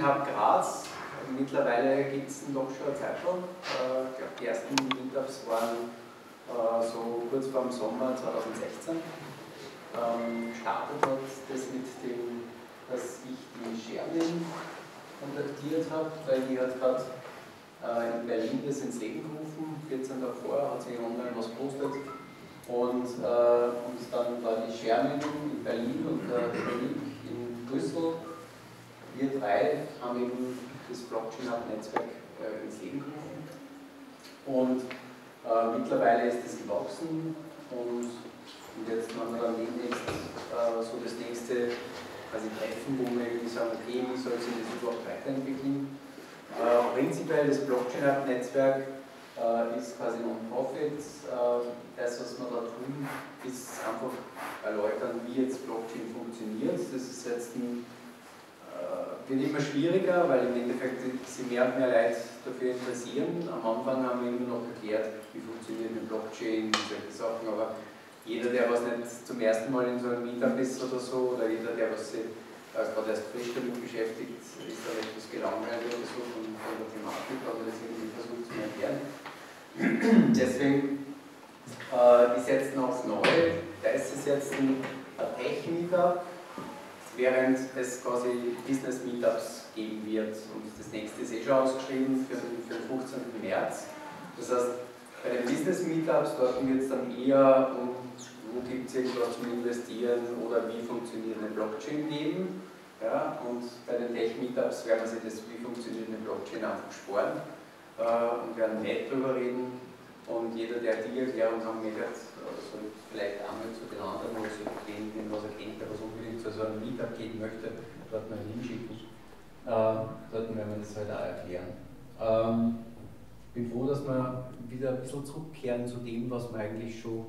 Blockchain Hub Graz. Mittlerweile gibt es doch schon eine Zeit schon. Äh, ich glaube, die ersten Meetups waren äh, so kurz vor dem Sommer 2016. Ähm, gestartet hat das mit dem, dass ich die Sherlin kontaktiert habe, weil die hat gerade äh, in Berlin das ins Leben gerufen, 14 davor, hat sie online was postet. Und, äh, und dann war die Sherlin in Berlin und der Philipp in Brüssel. Wir drei haben eben das Blockchain-Netzwerk äh, ins Leben gerufen. Und äh, mittlerweile ist es gewachsen und, und jetzt machen wir dann demnächst äh, so das nächste quasi Treffen, wo wir irgendwie sagen, okay, wie soll sich das überhaupt weiterentwickeln. Äh, prinzipiell das Blockchain-Netzwerk äh, ist quasi Non-Profit. Äh, das, was wir da tun, ist einfach erläutern, wie jetzt Blockchain funktioniert. Das ist jetzt ein wird immer schwieriger, weil im Endeffekt sich mehr und mehr Leute dafür interessieren. Am Anfang haben wir immer noch erklärt, wie funktioniert eine Blockchain und solche Sachen, aber jeder, der was nicht zum ersten Mal in so einem Meetup ist oder so, oder jeder, der was sich äh, gerade erst frisch damit beschäftigt, ist da etwas gelangweilt oder so von, von der Thematik, aber das irgendwie versucht zu erklären. Deswegen äh, ist jetzt noch neu, da ist es jetzt ein Techniker, während es quasi Business Meetups geben wird. Und das nächste ist eh schon ausgeschrieben für, für den 15. März. Das heißt, bei den Business Meetups, dort wird es dann eher um, wo gibt es irgendwas zum Investieren oder wie funktioniert eine Blockchain geben. Ja, und bei den Tech Meetups werden sich das, wie funktioniert eine Blockchain, einfach sparen äh, und werden nicht darüber reden. Und jeder, der die Erklärung haben möchte, soll vielleicht einmal zu den anderen oder so gehen, was er kennt, was unbedingt zu so einem Meetup gehen möchte, dort mal hinschicken. Äh, dort werden wir das halt auch erklären. Ähm, bin froh, dass wir wieder ein bisschen zurückkehren zu dem, was wir eigentlich schon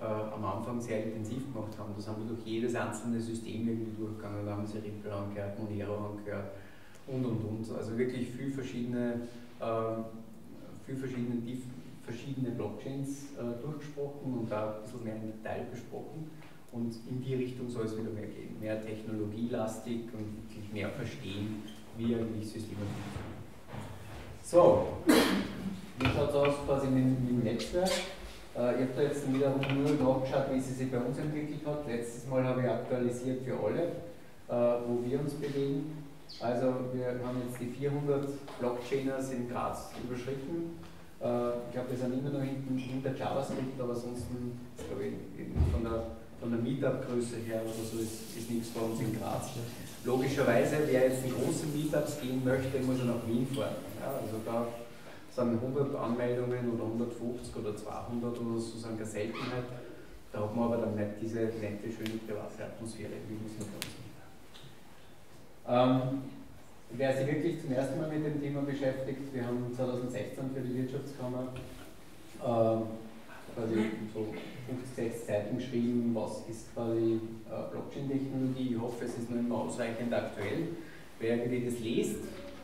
äh, am Anfang sehr intensiv gemacht haben. Das haben wir durch jedes einzelne System irgendwie durchgegangen. Da haben sie Ripple angehört, Monero angehört und und und. Also wirklich viel verschiedene, äh, viel verschiedene verschiedene Blockchains äh, durchgesprochen und da ein bisschen mehr im Detail besprochen. Und in die Richtung soll es wieder mehr gehen. Mehr technologielastig und wirklich mehr verstehen, wie eigentlich Systeme funktionieren. So, wie schaut es aus quasi mit, dem Netzwerk? Äh, ich habe da jetzt wiederum nur nachgeschaut, wie sie sich bei uns entwickelt hat. Letztes Mal habe ich aktualisiert für alle, äh, wo wir uns bewegen. Also wir haben jetzt die 400 Blockchainers in Graz überschritten ich glaube, wir sind immer noch hinten hinter JavaScript, aber sonst glaube von der, von der Meetup-Größe her oder so ist, ist nichts bei uns in Graz. Logischerweise, wer jetzt in große Meetups gehen möchte, muss er nach Wien fahren. Ja, also da sind 100 Anmeldungen oder 150 oder 200 oder so sind eine Seltenheit. Da hat man aber dann nicht diese nette, schöne private Atmosphäre, wie wir es bei uns Wer sich wirklich zum ersten Mal mit dem Thema beschäftigt, wir haben 2016 für die Wirtschaftskammer äh, quasi so 50, Seiten geschrieben, was ist quasi äh, Blockchain-Technologie. Ich hoffe, es ist noch immer ausreichend aktuell. Wer irgendwie das liest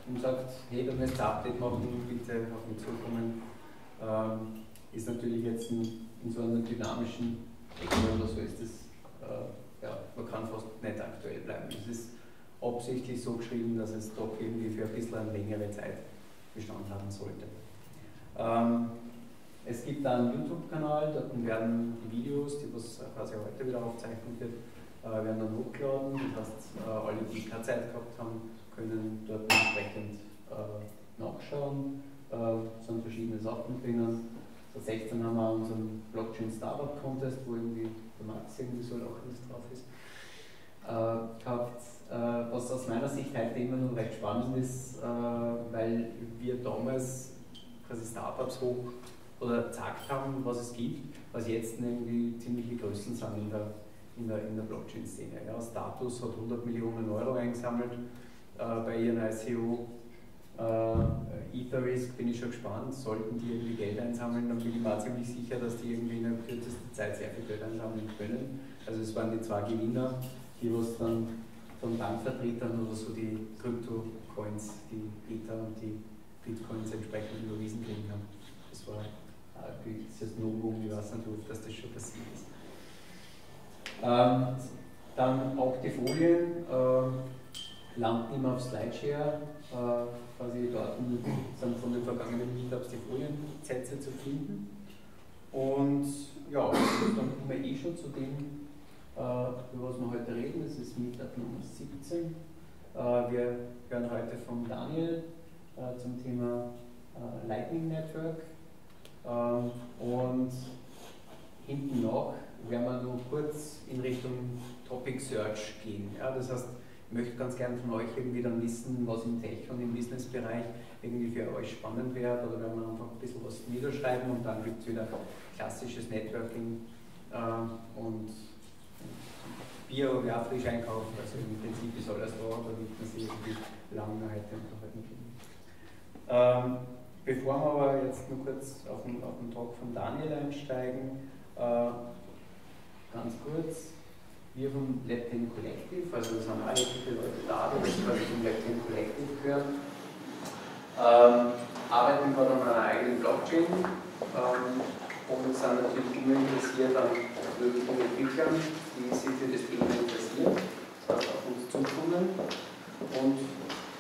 und sagt, hey, da müsst ihr Update machen, bitte auf mich zukommen, ähm, ist natürlich jetzt in, in, so einer dynamischen Ecke oder so ist es, äh, ja, man kann fast nicht aktuell bleiben. Das ist absichtlich so geschrieben, dass es doch irgendwie für ein bisschen eine längere Zeit Bestand haben sollte. Ähm, es gibt einen YouTube-Kanal, dort werden die Videos, die was quasi heute wieder aufzeichnet wird, äh, werden dann hochgeladen. Das heißt, äh, alle, die keine Zeit gehabt haben, können dort entsprechend äh, nachschauen. Es sind verschiedene Sachen drinnen. 2016 haben wir unseren Blockchain Startup Contest, wo irgendwie der Max irgendwie so alles drauf ist, gehabt äh, was aus meiner Sicht heute immer noch recht spannend ist, äh, weil wir damals quasi Startups hoch oder gezeigt haben, was es gibt, was jetzt irgendwie ziemliche Größen sind in der, in der, in der Blockchain-Szene. Ja, Status hat 100 Millionen Euro eingesammelt äh, bei ihren ICO. Äh, Etherisk bin ich schon gespannt, sollten die irgendwie Geld einsammeln, dann bin ich mir ziemlich sicher, dass die irgendwie in der kürzesten Zeit sehr viel Geld einsammeln können. Also es waren die zwei Gewinner, die was dann von Bankvertretern oder so die Krypto-Coins, die Ether und die Bitcoins entsprechend überwiesen kriegen haben. Das war äh, das Novum, ich weiß nicht, dass das schon passiert ist. Ähm, dann auch die Folien. Äh, landen immer auf Slideshare, äh, quasi dort sind von den vergangenen Meetups die Foliensätze zu finden. Und ja, dann kommen wir eh schon zu dem, über was wir heute reden. Das ist Meetup Nummer 17. Äh, wir hören heute von Daniel äh, zum Thema äh, Lightning Network. Ähm, und hinten noch werden wir nur kurz in Richtung Topic Search gehen. Ja, das heißt, ich möchte ganz gerne von euch irgendwie dann wissen, was im Tech und im Businessbereich irgendwie für euch spannend wäre. Oder wenn wir einfach ein bisschen was niederschreiben und dann gibt es wieder klassisches Networking äh, und Bier auch frisch einkaufen. Also im Prinzip ist alles da, da gibt man sich irgendwie lange heute unterhalten können. Ähm, bevor wir aber jetzt nur kurz auf den, auf den Talk von Daniel einsteigen, äh, ganz kurz, wir vom 10 Collective, also es sind alle viele Leute da, die quasi zum 10 Collective gehören, ähm, arbeiten gerade an einer eigenen Blockchain ähm, und sind natürlich immer interessiert an möglichen Entwicklern, die sich für das Thema interessieren, das auf uns zukommen. Und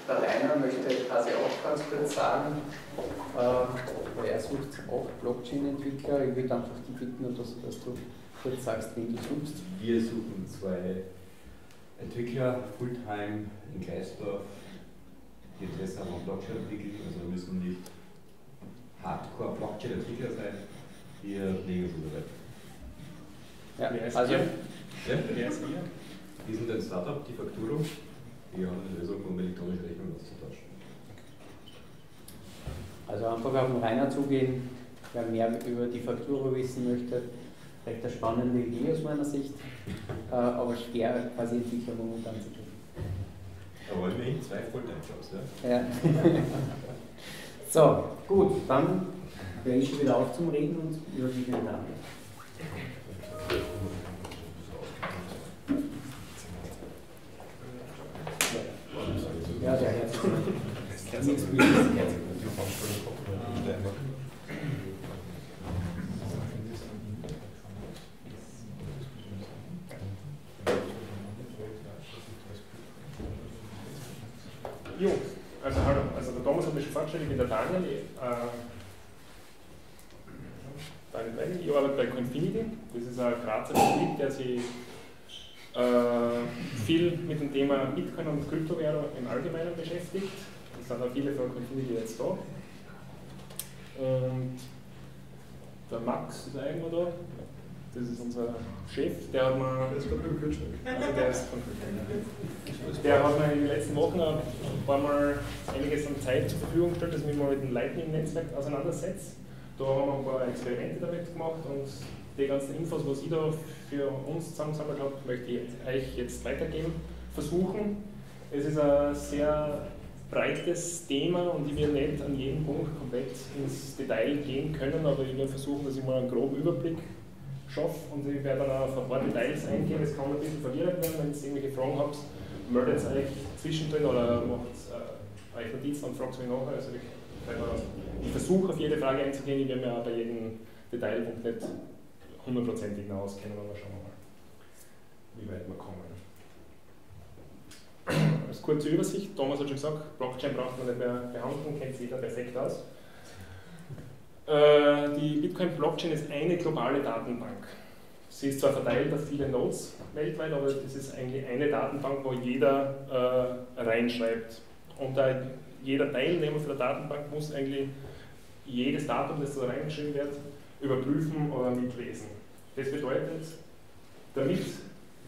der Rainer möchte quasi auch ganz kurz sagen, äh, er sucht auch Blockchain-Entwickler. Ich würde einfach die bitten, dass, dass du kurz sagst, wen du suchst. Wir suchen zwei Entwickler, Fulltime in Gleisdorf, die Interesse haben an Blockchain entwickeln. Also wir müssen nicht Hardcore-Blockchain-Entwickler sein. Wir legen es soweit. Ja, also, ja? Wer ist ihr? Wir sind ein Startup, die Fakturung. Wir haben eine Lösung, um elektronische Rechnungen auszutauschen. Also einfach auf den Rainer zugehen, wer mehr über die Faktura wissen möchte. Recht eine spannende Idee aus meiner Sicht, äh, aber schwer quasi Entwickler momentan zu tun. Da wollen wir hin, zwei Fulltime-Jobs, ja? ja. so, gut, dann höre ich schon wieder auf zum Reden und übergebe den Namen. Ja, der Herz. Nichts Jo, also hallo, also der Thomas hat mich schon vorgestellt, ich bin der Daniel. Äh, Daniel ich arbeite bei Coinfinity. Das ist ein Grazer Betrieb, der sich viel mit dem Thema Bitcoin und Kryptowährung im Allgemeinen beschäftigt. Es sind auch viele von Confinity jetzt da. Und der Max ist irgendwo da. Das ist unser Chef, der hat mir. Der ist gerade im Kühlschrank. Also der ist von Der hat mir in den letzten Wochen ein paar Mal einiges an Zeit zur Verfügung gestellt, dass ich mich mal mit dem Lightning-Netzwerk auseinandersetze. Da haben wir ein paar Experimente damit gemacht und die ganzen Infos, was ich da für uns zusammengesammelt habe, möchte ich euch jetzt weitergeben, versuchen. Es ist ein sehr breites Thema und ich werde nicht an jedem Punkt komplett ins Detail gehen können, aber ich werde versuchen, dass ich mal einen groben Überblick schaffe und ich werde dann auf ein paar Details eingehen. Es kann ein bisschen verwirrend werden, wenn ihr irgendwelche Fragen habt, meldet euch zwischendrin oder macht äh, euch Notizen und fragt mich nachher. Also ich, ich versuche auf jede Frage einzugehen, ich werde mir auch bei jedem Detailpunkt nicht hundertprozentig genau auskennen, aber schauen wir mal, wie weit wir kommen. Als kurze Übersicht, Thomas hat schon gesagt, Blockchain braucht man nicht mehr behandeln, kennt jeder perfekt aus. Äh, die Bitcoin-Blockchain ist eine globale Datenbank. Sie ist zwar verteilt auf viele Nodes weltweit, aber das ist eigentlich eine Datenbank, wo jeder äh, reinschreibt. Und da jeder Teilnehmer für der Datenbank muss eigentlich jedes Datum, das da reingeschrieben wird, überprüfen oder mitlesen. Das bedeutet, damit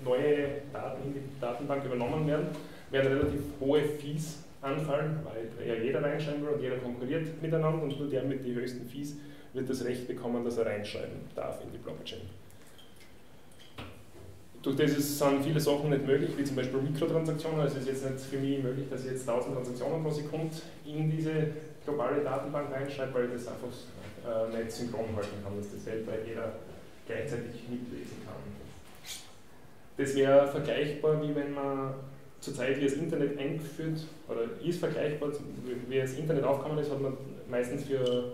neue Daten in die Datenbank übernommen werden, werden relativ hohe Fees anfallen, weil ja jeder reinschreiben will und jeder konkurriert miteinander und nur der mit den höchsten Fees wird das Recht bekommen, dass er reinschreiben darf in die Blockchain. Durch das sind viele Sachen nicht möglich, wie zum Beispiel Mikrotransaktionen. Also es ist jetzt nicht für mich möglich, dass ich jetzt 1000 Transaktionen pro Sekunde in diese globale Datenbank reinschreibe, weil ich das einfach äh, nicht synchron halten kann, dass das weltweit jeder gleichzeitig mitlesen kann. Das wäre vergleichbar, wie wenn man zurzeit, wie das Internet eingeführt, oder ist vergleichbar, wie das Internet aufgekommen ist, hat man meistens für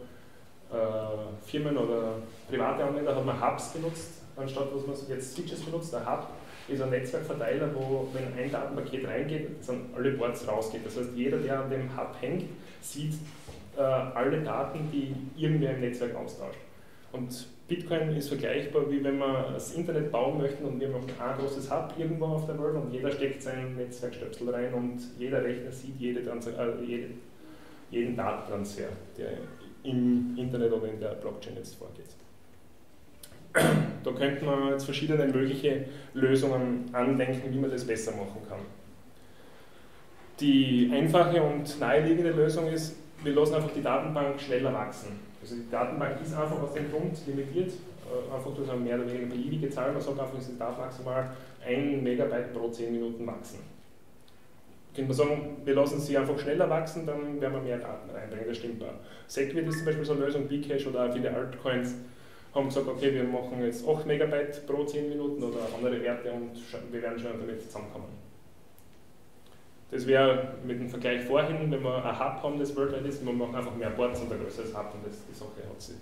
äh, Firmen oder private Anwender hat man Hubs genutzt, anstatt was man jetzt Switches benutzt, der Hub ist ein Netzwerkverteiler, wo, wenn ein Datenpaket reingeht, dann alle Ports rausgeht. Das heißt, jeder, der an dem Hub hängt, sieht äh, alle Daten, die irgendwer im Netzwerk austauscht. Und Bitcoin ist vergleichbar, wie wenn wir das Internet bauen möchten und wir machen ein großes Hub irgendwo auf der Welt und jeder steckt seinen Netzwerkstöpsel rein und jeder Rechner sieht jede äh, jede, jeden Datentransfer, der im Internet oder in der Blockchain jetzt vorgeht. Da könnte man jetzt verschiedene mögliche Lösungen andenken, wie man das besser machen kann. Die einfache und naheliegende Lösung ist, wir lassen einfach die Datenbank schneller wachsen. Also die Datenbank ist einfach aus dem Grund limitiert, äh, einfach durch eine mehr oder weniger beliebige Zahl. Man sagt einfach, sie darf maximal 1 Megabyte pro 10 Minuten wachsen. Könnte man sagen, wir lassen sie einfach schneller wachsen, dann werden wir mehr Daten reinbringen, das stimmt auch. Segwit ist zum Beispiel so eine Lösung, Bcash oder auch viele Altcoins haben gesagt, okay, wir machen jetzt 8 Megabyte pro 10 Minuten oder andere Werte und wir werden schon damit zusammenkommen. Das wäre mit dem Vergleich vorhin, wenn wir ein Hub haben, das weltweit ist, wir machen einfach mehr Boards und ein größeres Hub und das, die Sache hat sie.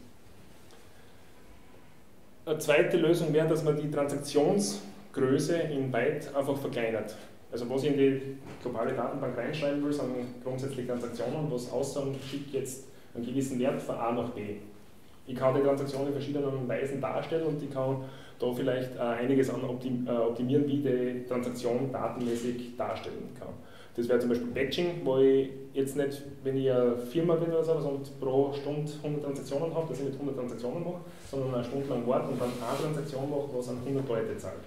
Eine zweite Lösung wäre, dass man die Transaktionsgröße in Byte einfach verkleinert. Also was ich in die globale Datenbank reinschreiben will, sind grundsätzlich Transaktionen, was aussagt, schickt jetzt einen gewissen Wert von A nach B. Ich kann die Transaktion in verschiedenen Weisen darstellen und ich kann da vielleicht äh, einiges an äh, optimieren, wie die Transaktion datenmäßig darstellen kann. Das wäre zum Beispiel Batching, wo ich jetzt nicht, wenn ich eine Firma bin oder so und pro Stunde 100 Transaktionen habe, dass ich nicht 100 Transaktionen mache, sondern eine Stunde lang warte und dann eine Transaktion mache, was an 100 Leute zahlt.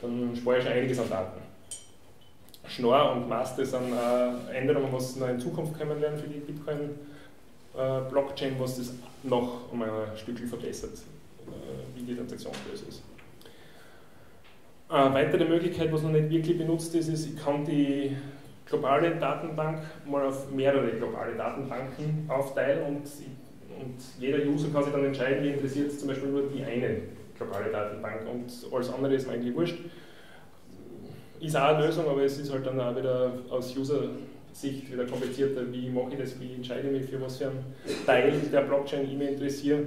Dann spare ich schon einiges an Daten. Schnorr und Master sind äh, Änderungen, was noch in Zukunft kommen werden für die Bitcoin-Blockchain, äh, was das noch um ein Stückchen verbessert, äh, wie die Transaktionsgröße ist. Eine weitere Möglichkeit, was noch nicht wirklich benutzt ist, ist, ich kann die globale Datenbank mal auf mehrere globale Datenbanken aufteilen und, und jeder User kann sich dann entscheiden, wie interessiert es zum Beispiel nur die eine globale Datenbank und alles andere ist mir eigentlich wurscht. Ist auch eine Lösung, aber es ist halt dann auch wieder aus User-Sicht wieder komplizierter, wie mache ich das, wie entscheide ich mich für was für einen Teil der Blockchain ich mich interessiere.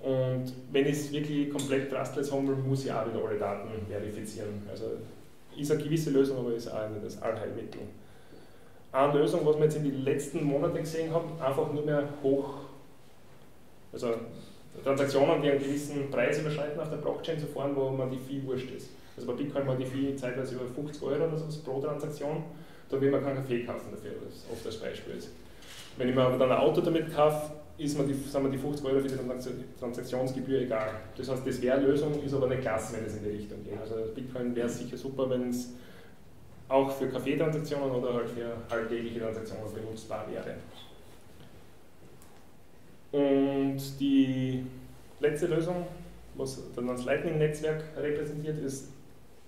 Und wenn ich es wirklich komplett trustless haben will, muss ich auch wieder alle Daten verifizieren. Also ist eine gewisse Lösung, aber ist auch nicht das Allheilmittel. Eine Lösung, was wir jetzt in den letzten Monaten gesehen haben, einfach nur mehr hoch, also Transaktionen, die einen gewissen Preis überschreiten auf der Blockchain zu fahren, wo man die Fee wurscht ist. Also bei Bitcoin war die Fee zeitweise über 50 Euro oder so pro Transaktion. Da will man keinen Kaffee kaufen dafür, das oft das Beispiel ist. Wenn ich mir aber dann ein Auto damit kaufe, ist mir die, sind mir die 50 Euro für die Transaktionsgebühr egal. Das heißt, das wäre Lösung, ist aber nicht klasse, wenn es in die Richtung geht. Also Bitcoin wäre sicher super, wenn es auch für Kaffeetransaktionen oder halt für alltägliche Transaktionen benutzbar wäre. Und die letzte Lösung, was dann das Lightning-Netzwerk repräsentiert, ist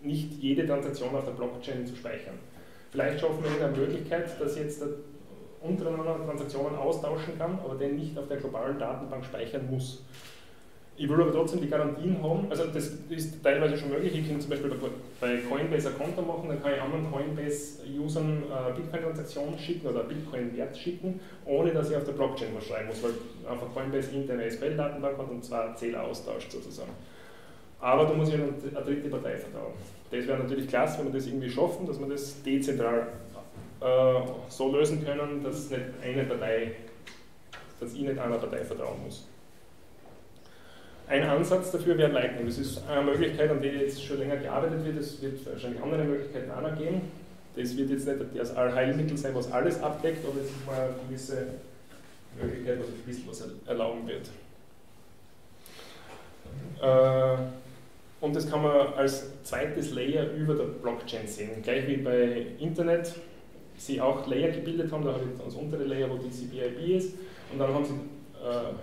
nicht jede Transaktion auf der Blockchain zu speichern. Vielleicht schaffen wir eine Möglichkeit, dass jetzt der untereinander Transaktionen austauschen kann, aber den nicht auf der globalen Datenbank speichern muss. Ich will aber trotzdem die Garantien haben, also das ist teilweise schon möglich, ich kann zum Beispiel bei Coinbase ein Konto machen, dann kann ich anderen Coinbase-Usern äh, Bitcoin-Transaktionen schicken oder Bitcoin-Wert schicken, ohne dass ich auf der Blockchain was schreiben muss, weil einfach Coinbase interne SQL-Datenbank hat und zwar Zähler austauscht sozusagen. Aber da muss ich eine dritte Partei vertrauen. Das wäre natürlich klasse, wenn wir das irgendwie schaffen, dass wir das dezentral äh, so lösen können, dass nicht eine Partei, dass ich nicht einer Partei vertrauen muss. Ein Ansatz dafür wäre Lightning. Das ist eine Möglichkeit, an der jetzt schon länger gearbeitet wird. Es wird wahrscheinlich andere Möglichkeiten auch noch geben. Das wird jetzt nicht das Allheilmittel sein, was alles abdeckt, aber es ist mal eine gewisse Möglichkeit, was ein bisschen was erlauben wird. Äh, und das kann man als zweites Layer über der Blockchain sehen. Gleich wie bei Internet sie auch Layer gebildet haben, da habe ich das untere Layer, wo TCP/IP ist, und dann haben sie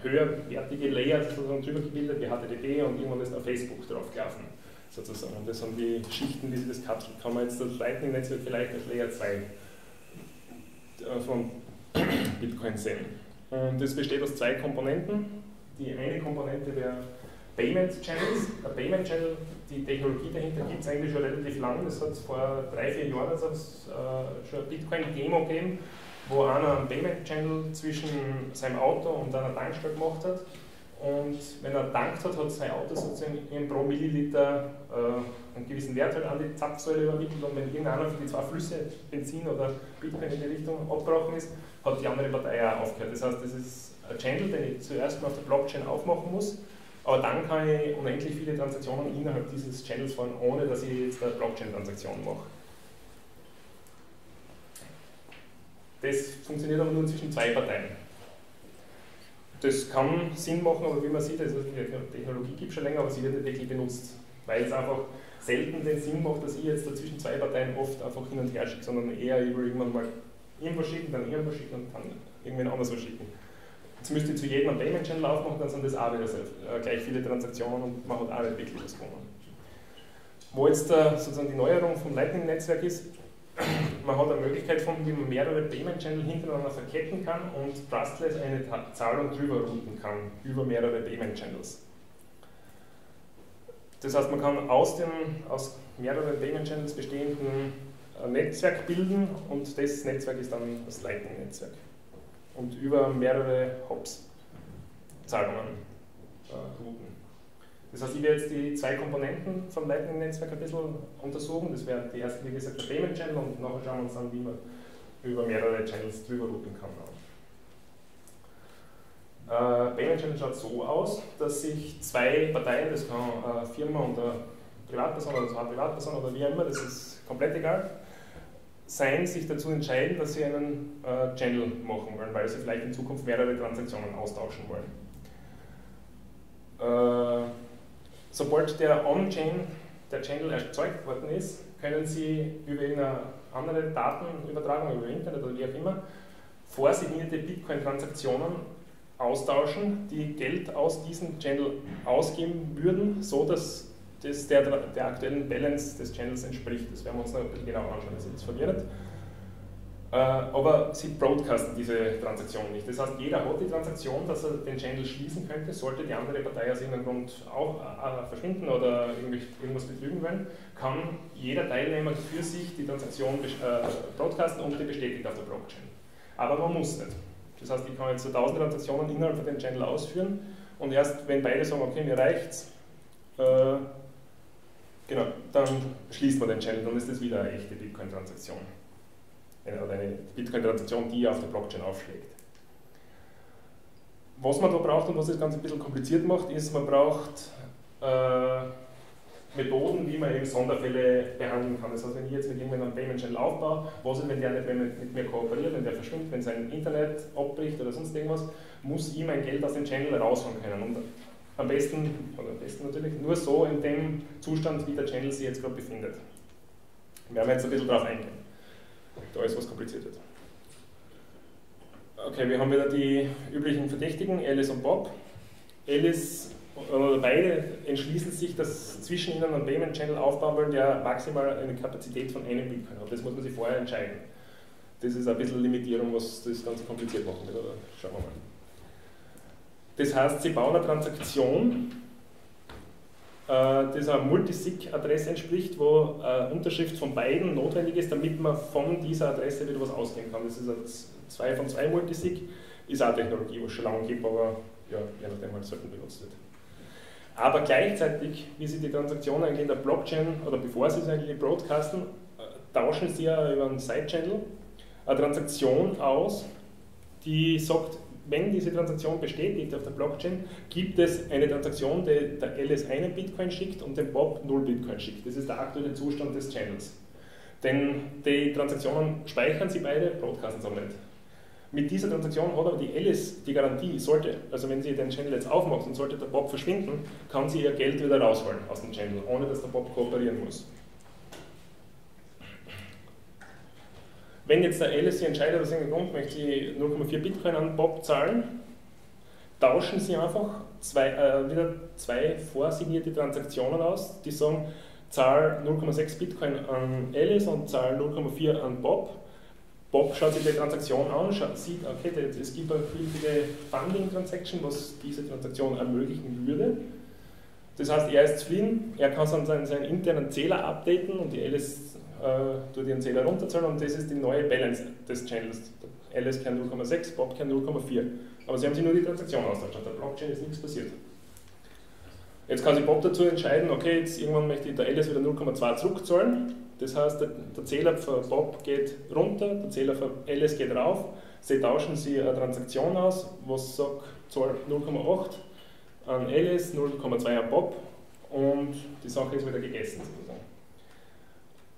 höherwertige Layer sozusagen drüber gebildet, wie HTTP, und irgendwann ist auf Facebook draufgelaufen. Sozusagen. Und das sind die Schichten, die sie das kapseln. Kann man jetzt das Lightning-Netzwerk vielleicht als Layer 2 äh, von Bitcoin sehen. Und das besteht aus zwei Komponenten. Die eine Komponente wäre Payment Channels. Der Payment Channel, die Technologie dahinter gibt es eigentlich schon relativ lang. Das hat vor drei, vier Jahren also, äh, schon eine Bitcoin-Demo gegeben, wo einer einen Payment Channel zwischen seinem Auto und einer Tankstelle gemacht hat. und wenn er tankt hat, hat sein Auto sozusagen pro Milliliter äh, einen gewissen Wert halt an die Zapfsäule übermittelt und wenn irgendeiner von die zwei Flüsse, Benzin oder Bitcoin in die Richtung abgebrochen ist, hat die andere Partei auch aufgehört. Das heißt, das ist ein Channel, den ich zuerst mal auf der Blockchain aufmachen muss, aber dann kann ich unendlich viele Transaktionen innerhalb dieses Channels fahren, ohne dass ich jetzt eine Blockchain-Transaktion mache. Das funktioniert aber nur zwischen zwei Parteien. Das kann Sinn machen, aber wie man sieht, also die Technologie gibt es schon länger, aber sie wird nicht wirklich benutzt, weil es einfach selten den Sinn macht, dass ich jetzt zwischen zwei Parteien oft einfach hin und her schicke, sondern eher will irgendwann mal irgendwas schicken, dann irgendwas schicken und dann irgendwen anders was schicken. Jetzt müsste ich zu jedem einen Payment Channel aufmachen, dann sind das auch wieder äh, gleich viele Transaktionen und man hat auch nicht wirklich was gewonnen. Wo jetzt äh, sozusagen die Neuerung vom Lightning-Netzwerk ist, man hat eine Möglichkeit gefunden, wie man mehrere Payment Channel hintereinander verketten kann und trustless eine Zahlung drüber routen kann, über mehrere Payment Channels. Das heißt, man kann aus, dem, aus mehreren Payment Channels bestehenden ein Netzwerk bilden und das Netzwerk ist dann das Lightning-Netzwerk. Und über mehrere Hops Zahlungen äh, routen. Das heißt, ich werde jetzt die zwei Komponenten vom Lightning-Netzwerk ein bisschen untersuchen. Das wäre die erste, wie gesagt, der Payment Channel und nachher schauen wir uns an, wie man über mehrere Channels drüber routen kann. Äh, Payment Channel schaut so aus, dass sich zwei Parteien, das kann eine Firma und eine Privatperson oder zwei Privatpersonen oder wie immer, das ist komplett egal, sein, sich dazu entscheiden, dass sie einen äh, Channel machen wollen, weil sie vielleicht in Zukunft mehrere Transaktionen austauschen wollen. Äh, Sobald der On-Chain, der Channel erzeugt worden ist, können Sie über eine andere Datenübertragung, über Internet oder wie auch immer, vorsignierte Bitcoin-Transaktionen austauschen, die Geld aus diesem Channel ausgeben würden, so dass das der, der aktuellen Balance des Channels entspricht. Das werden wir uns noch ein bisschen genauer anschauen, das ist jetzt verwirrend. Äh, aber sie broadcasten diese Transaktion nicht. Das heißt, jeder hat die Transaktion, dass er den Channel schließen könnte, sollte die andere Partei aus irgendeinem Grund auch äh, verschwinden oder irgendwas betrügen wollen, kann jeder Teilnehmer für sich die Transaktion äh, broadcasten und die bestätigt auf der Blockchain. Aber man muss nicht. Das heißt, ich kann jetzt so 1000 Transaktionen innerhalb von dem Channel ausführen und erst wenn beide sagen, okay, mir reicht's, äh, genau, dann schließt man den Channel, dann ist das wieder eine echte Bitcoin-Transaktion oder eine Bitcoin-Transaktion, die auf der Blockchain aufschlägt. Was man da braucht und was das Ganze ein bisschen kompliziert macht, ist, man braucht äh, Methoden, wie man eben Sonderfälle behandeln kann. Das heißt, wenn ich jetzt mit einen Payment Channel aufbaue, was ist, wenn der nicht mehr mit mir kooperiert, wenn der verschwindet, wenn sein Internet abbricht oder sonst irgendwas, muss ich mein Geld aus dem Channel rausholen können. Und am besten, oder am besten natürlich, nur so in dem Zustand, wie der Channel sich jetzt gerade befindet. Wir werden jetzt ein bisschen darauf eingehen. Da ist was kompliziert wird. Okay, wir haben wieder die üblichen Verdächtigen, Alice und Bob. Alice oder beide entschließen sich, dass zwischen ihnen einen Payment Channel aufbauen wollen, der maximal eine Kapazität von einem Bitcoin hat. Das muss man sich vorher entscheiden. Das ist ein bisschen Limitierung, was das Ganze kompliziert machen wird. Schauen wir mal. Das heißt, sie bauen eine Transaktion, äh, das einer Multisig-Adresse entspricht, wo äh, Unterschrift von beiden notwendig ist, damit man von dieser Adresse wieder was ausgeben kann. Das ist ein 2 von 2 Multisig, ist auch eine Technologie, die es schon lange gibt, aber ja, je nachdem halt selten benutzt wird. Aber gleichzeitig, wie Sie die Transaktion eigentlich in der Blockchain oder bevor Sie es eigentlich broadcasten, äh, tauschen Sie ja über einen Side-Channel eine Transaktion aus, die sagt, wenn diese Transaktion bestätigt auf der Blockchain, gibt es eine Transaktion, die der LS einen Bitcoin schickt und dem Bob 0 Bitcoin schickt. Das ist der aktuelle Zustand des Channels. Denn die Transaktionen speichern sie beide, broadcasten sie aber nicht. Mit dieser Transaktion hat aber die Alice die Garantie, sollte, also wenn sie den Channel jetzt aufmacht und sollte der Bob verschwinden, kann sie ihr Geld wieder rausholen aus dem Channel, ohne dass der Bob kooperieren muss. Wenn jetzt der Alice sich entscheidet, aus irgendeinem Grund möchte sie 0,4 Bitcoin an Bob zahlen, tauschen sie einfach zwei, äh, wieder zwei vorsignierte Transaktionen aus, die sagen, zahl 0,6 Bitcoin an Alice und zahl 0,4 an Bob. Bob schaut sich die Transaktion an, schaut, sieht, okay, es gibt eine beliebige Funding-Transaction, was diese Transaktion ermöglichen würde. Das heißt, er ist zufrieden, er kann seinen, seinen internen Zähler updaten und die Alice äh, tue den Zähler runterzahlen und das ist die neue Balance des Channels. LS kann 0,6, Bob kann 0,4. aber sie haben sich nur die Transaktion austauscht. Auf der Blockchain ist nichts passiert. Jetzt kann sich Bob dazu entscheiden, okay, jetzt irgendwann möchte ich der LS wieder 0,2 zurückzahlen. Das heißt, der, der, Zähler für Bob geht runter, der Zähler für LS geht rauf. Sie tauschen sie eine Transaktion aus, was sagt, zahl 0,8 an LS, 0,2 an Bob und die Sache ist wieder gegessen.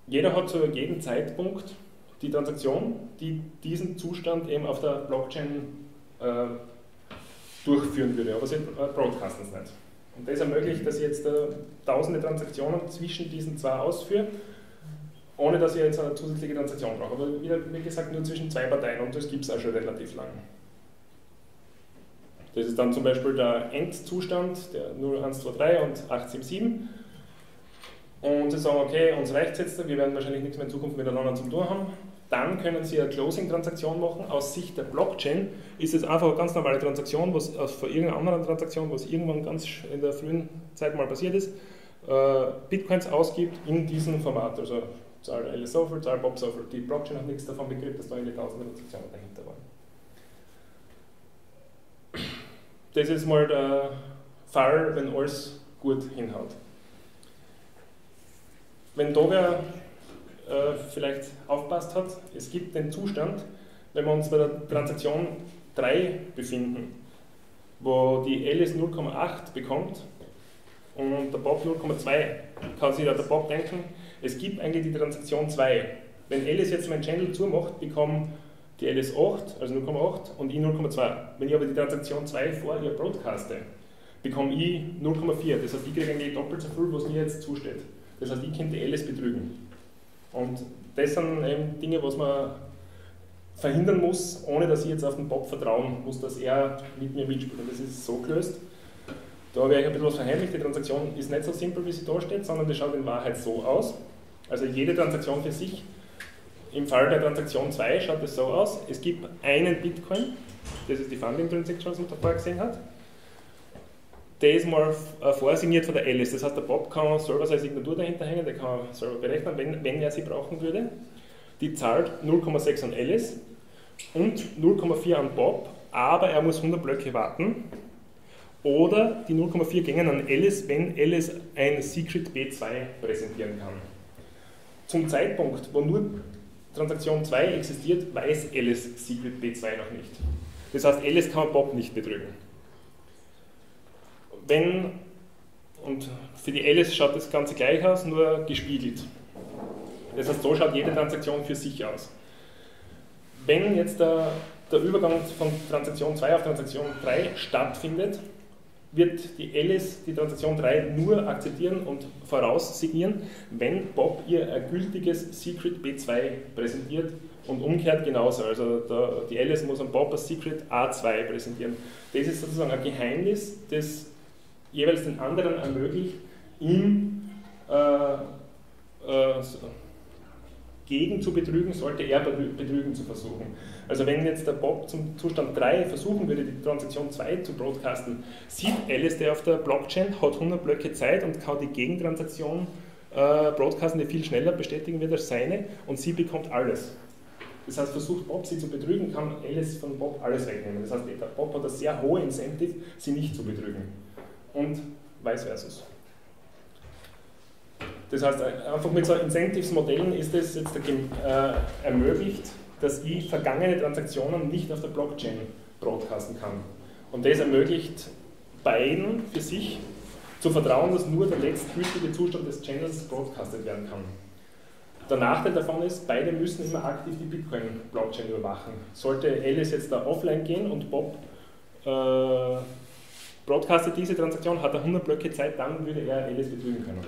Jeder hat zu jedem Zeitpunkt die Transaktion, die diesen Zustand eben auf der Blockchain äh, durchführen würde, aber sie broadcasten es nicht. Und das ermöglicht, dass ich jetzt äh, tausende Transaktionen zwischen diesen zwei ausführe, ohne dass ich jetzt eine zusätzliche Transaktion brauche. Aber wie gesagt, nur zwischen zwei Parteien und das gibt es auch schon relativ lange. Das ist dann zum Beispiel der Endzustand, der 0123 und 877. Und sie sagen, okay, uns reicht es jetzt, wir werden wahrscheinlich nichts mehr in Zukunft miteinander zu tun haben. Dann können Sie eine Closing-Transaktion machen. Aus Sicht der Blockchain ist es einfach eine ganz normale Transaktion, was von irgendeiner anderen Transaktion, was irgendwann ganz in der frühen Zeit mal passiert ist, äh, Bitcoins ausgibt in diesem Format. Also Zahl LSO für Zahl Bob für Die Blockchain hat nichts davon begriffen, dass da eine tausende Transaktionen dahinter waren. Das ist mal der Fall, wenn alles gut hinhaut. Wenn da wer äh, vielleicht aufpasst hat, es gibt den Zustand, wenn wir uns bei der Transaktion 3 befinden, wo die LS 0,8 bekommt und der Bob 0,2, kann sich der Bob denken, es gibt eigentlich die Transaktion 2. Wenn LS jetzt meinen Channel zumacht, bekommen die LS8, also 0,8 und ich 0,2. Wenn ich aber die Transaktion 2 vor ihr broadcaste, bekomme ich 0,4. Das heißt, ich kriege eigentlich doppelt so viel, was mir jetzt zusteht. Das heißt, ich könnte LS betrügen. Und das sind eben Dinge, was man verhindern muss, ohne dass ich jetzt auf den Bob vertrauen muss, dass er mit mir mitspielt. Und das ist so gelöst. Da habe ich euch ein bisschen was verheimlicht. Die Transaktion ist nicht so simpel, wie sie da steht, sondern die schaut in Wahrheit so aus. Also jede Transaktion für sich im Fall der Transaktion 2 schaut es so aus, es gibt einen Bitcoin, das ist die Funding Transaction, was man davor gesehen hat. Ist mal äh, vorsigniert von der Alice, das heißt der Bob kann selber seine Signatur dahinter hängen, der kann selber berechnen, wenn, wenn er sie brauchen würde. Die zahlt 0,6 an Alice und 0,4 an Bob, aber er muss 100 Blöcke warten. Oder die 0,4 gängen an Alice, wenn Alice ein Secret B2 präsentieren kann. Zum Zeitpunkt, wo nur Transaktion 2 existiert, weiß Alice Secret B2 noch nicht. Das heißt, Alice kann Bob nicht betrügen. Wenn, und für die Alice schaut das Ganze gleich aus, nur gespiegelt. Das heißt, so schaut jede Transaktion für sich aus. Wenn jetzt der, der Übergang von Transaktion 2 auf Transaktion 3 stattfindet, wird die Alice die Transaktion 3 nur akzeptieren und voraussignieren, wenn Bob ihr ein gültiges Secret B2 präsentiert und umgekehrt genauso. Also der, die Alice muss an Bob ein Secret A2 präsentieren. Das ist sozusagen ein Geheimnis, das jeweils den anderen ermöglicht, ihm äh, äh, gegen zu betrügen, sollte er betrügen zu versuchen. Also wenn jetzt der Bob zum Zustand 3 versuchen würde, die Transaktion 2 zu broadcasten, sieht Alice, der auf der Blockchain hat 100 Blöcke Zeit und kann die Gegentransaktion äh, broadcasten, die viel schneller bestätigen wird als seine und sie bekommt alles. Das heißt, versucht Bob sie zu betrügen, kann Alice von Bob alles wegnehmen. Das heißt, Bob hat ein sehr hohe Incentive, sie nicht zu betrügen. Und vice versa. Das heißt, einfach mit so Incentives-Modellen ist es jetzt äh, ermöglicht, dass ich vergangene Transaktionen nicht auf der Blockchain broadcasten kann. Und das ermöglicht beiden für sich zu vertrauen, dass nur der letztgültige Zustand des Channels broadcastet werden kann. Der Nachteil davon ist, beide müssen immer aktiv die Bitcoin-Blockchain überwachen. Sollte Alice jetzt da offline gehen und Bob äh, broadcastet diese Transaktion, hat er 100 Blöcke Zeit, dann würde er Alice betrügen können.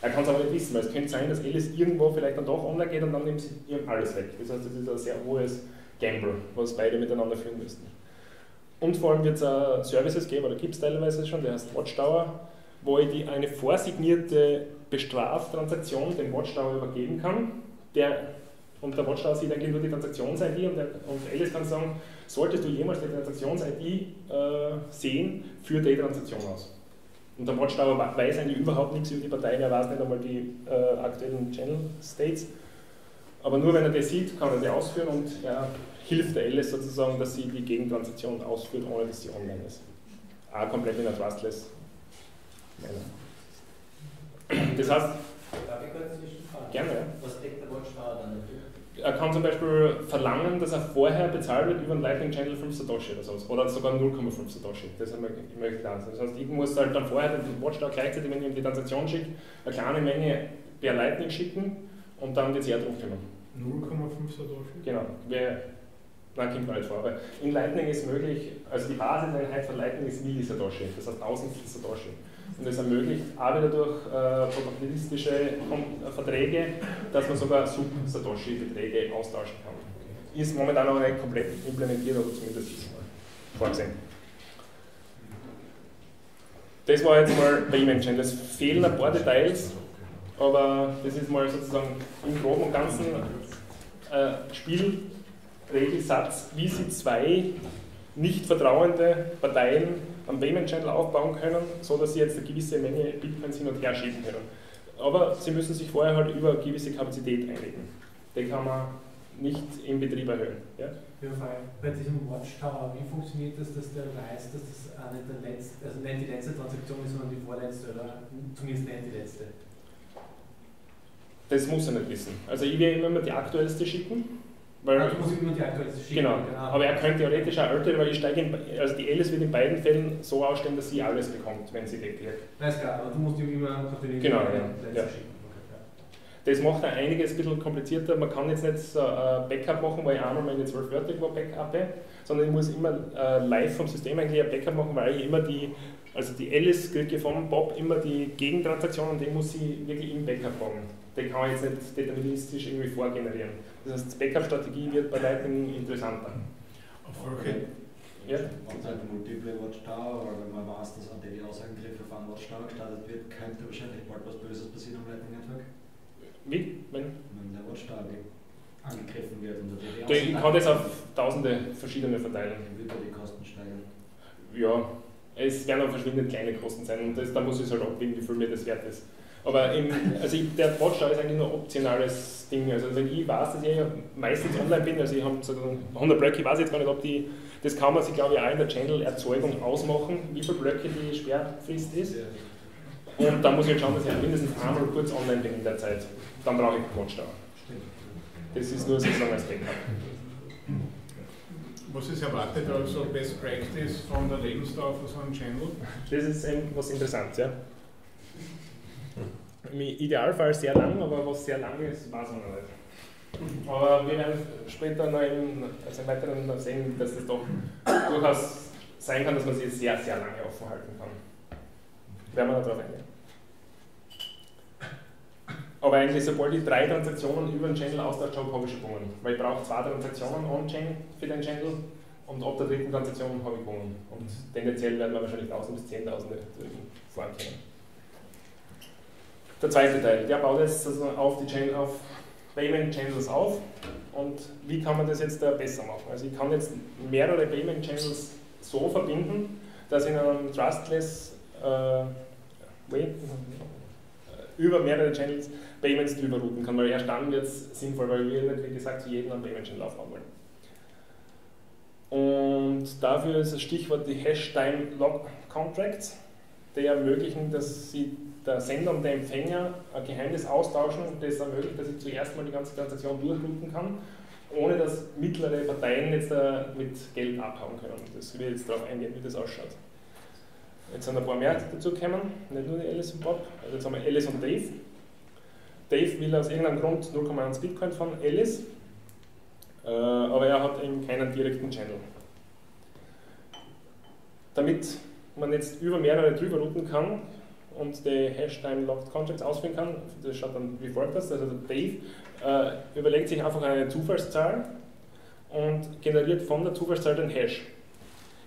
Er kann es aber nicht wissen, weil es könnte sein, dass Alice irgendwo vielleicht dann doch online geht und dann nimmt sie ihm alles weg. Das heißt, das ist ein sehr hohes Gamble, was beide miteinander führen müssten. Und vor allem wird es Services geben, oder gibt es teilweise schon, der heißt Watchtower, wo ich die, eine vorsignierte Bestraftransaktion dem Watchtower übergeben kann. Der, und der Watchtower sieht eigentlich nur die Transaktions-ID und, und Alice kann sagen, solltest du jemals die Transaktions-ID äh, sehen, führe die Transaktion aus. Und der Watchtower weiß eigentlich überhaupt nichts über die Parteien, er weiß nicht einmal die äh, aktuellen Channel States. Aber nur wenn er das sieht, kann er die ausführen und er hilft der Alice sozusagen, dass sie die Gegentransaktion ausführt, ohne dass sie online ist. Auch komplett in der Trustless. Das heißt, Darf ich kurz zwischenfragen? Gerne, ja. Was deckt der Watchtower dann dafür? Er kann zum Beispiel verlangen, dass er vorher bezahlt wird über einen Lightning Channel 5 Satoshi oder sowas. Oder sogar 0,5 Satoshi. Das ist immer klar. Das heißt, ich muss halt dann vorher den Watchtower gleichzeitig, wenn ich ihm die Transaktion schicke, eine kleine Menge per Lightning schicken und dann wird es eher drum kümmern. 0,5 Satoshi? Genau. Wer, nein, kommt bald vor. Aber in Lightning ist möglich, also die Basiseinheit von Lightning ist Millisatoshi, das heißt 1000 Satoshi. Und das ermöglicht auch wieder durch äh, probabilistische Verträge, dass man sogar Sub-Satoshi-Beträge austauschen kann. Ist momentan noch nicht komplett implementiert, aber zumindest vorgesehen. Das war jetzt mal Payment Chain. Es fehlen ein paar Details, aber das ist mal sozusagen im Groben und Ganzen äh, Spielregelsatz, wie sie zwei nicht vertrauende Parteien am Payment Channel aufbauen können, so dass sie jetzt eine gewisse Menge Bitcoins hin und her schieben können. Aber sie müssen sich vorher halt über eine gewisse Kapazität einigen. Die kann man nicht im Betrieb erhöhen. Ja? Ja, bei diesem Watchtower, wie funktioniert das, dass der weiß, dass das auch nicht der letzte, also nicht die letzte Transaktion ist, sondern die vorletzte oder zumindest nicht die letzte? Das muss er nicht wissen. Also ich will immer die aktuellste schicken weil, also muss immer die aktuelle schicken. Genau. aber er könnte theoretisch auch ältere, weil ich steige in, also die Alice wird in beiden Fällen so ausstellen, dass sie alles bekommt, wenn sie deklärt. Na ist klar, aber du musst ihm immer kontinuierlich genau, ja. ja. schicken. Das macht einiges ein bisschen komplizierter. Man kann jetzt nicht so ein Backup machen, weil ich einmal meine 12 Wörter irgendwo Backup sondern ich muss immer äh, live vom System eigentlich ein Backup machen, weil ich immer die, also die Alice kriege vom Bob immer die Gegentransaktion und die muss ich wirklich im Backup haben. Den kann ich jetzt nicht deterministisch irgendwie vorgenerieren. Das heißt, die Backup-Strategie wird bei Lightning interessanter. Okay. Ja. Wenn es halt multiple Watchtower, aber wenn man weiß, dass an die Außenangriffe auf einen Watchtower gestartet wird, könnte wahrscheinlich bald was Böses passieren am Lightning Network. Wie? Wenn? Wenn der Watchtower angegriffen wird und der Ich kann das auf tausende verschiedene verteilen. Wie würde die Kosten steigern? Ja, es werden auch verschwindend kleine Kosten sein und das, da muss ich halt abwägen, wie viel mir das wert ist. Aber im, also ich, der Watchtower ist eigentlich nur ein optionales Ding. Also wenn ich weiß, dass ich meistens online bin, also ich habe so 100 Blöcke, ich weiß jetzt gar nicht, ob die, das kann man sich glaube ich auch in der Channel-Erzeugung ausmachen, wie viele Blöcke die Sperrfrist ist. Und dann muss ich halt schauen, dass ich mindestens einmal kurz online bin in der Zeit. Dann brauche ich einen. Das ist nur sozusagen als Backup. Was ist erwartet also Best Practice von der Lebensdauer von so einem Channel? Das ist was Interessantes, ja. Im Idealfall sehr lang, aber was sehr lang ist, weiß man noch nicht. Aber wir werden später noch im, also im Weiteren sehen, dass es doch durchaus sein kann, dass man sie sehr, sehr lange offen halten kann. Werden wir noch darauf eingehen. Aber eigentlich, sobald ich drei Transaktionen über den Channel austauscht habe, habe ich schon gewonnen. Weil ich brauche zwei Transaktionen on-chain für den Channel und ab der dritten Transaktion habe ich gewonnen. Und tendenziell werden wir wahrscheinlich 1000 bis 10.000 fahren können. Der zweite Teil, der baut jetzt also auf die Channel, auf Payment Channels auf und wie kann man das jetzt da besser machen? Also ich kann jetzt mehrere Payment Channels so verbinden, dass in einem Trustless äh, Way über mehrere Channels Payments drüber routen kann, weil erst dann wird es sinnvoll, weil wir nicht, wie gesagt, zu jedem einen Payment Channel aufbauen wollen. Und dafür ist das Stichwort die Hash-Time-Log Contracts, die ermöglichen, dass Sie der Sender und der Empfänger ein Geheimnis austauschen das ermöglicht, dass ich zuerst mal die ganze Transaktion durchbluten kann, ohne dass mittlere Parteien jetzt mit Geld abhauen können. Das will jetzt darauf eingehen, wie das ausschaut. Jetzt sind ein paar mehr dazu gekommen, nicht nur die Alice und Bob, also jetzt haben wir Alice und Dave. Dave will aus irgendeinem Grund 0,1 Bitcoin von Alice, äh, aber er hat eben keinen direkten Channel. Damit man jetzt über mehrere drüber routen kann, und die Hashtime Locked Contracts ausführen kann. Das schaut dann wie folgt aus. Also Dave äh, überlegt sich einfach eine Zufallszahl und generiert von der Zufallszahl den Hash.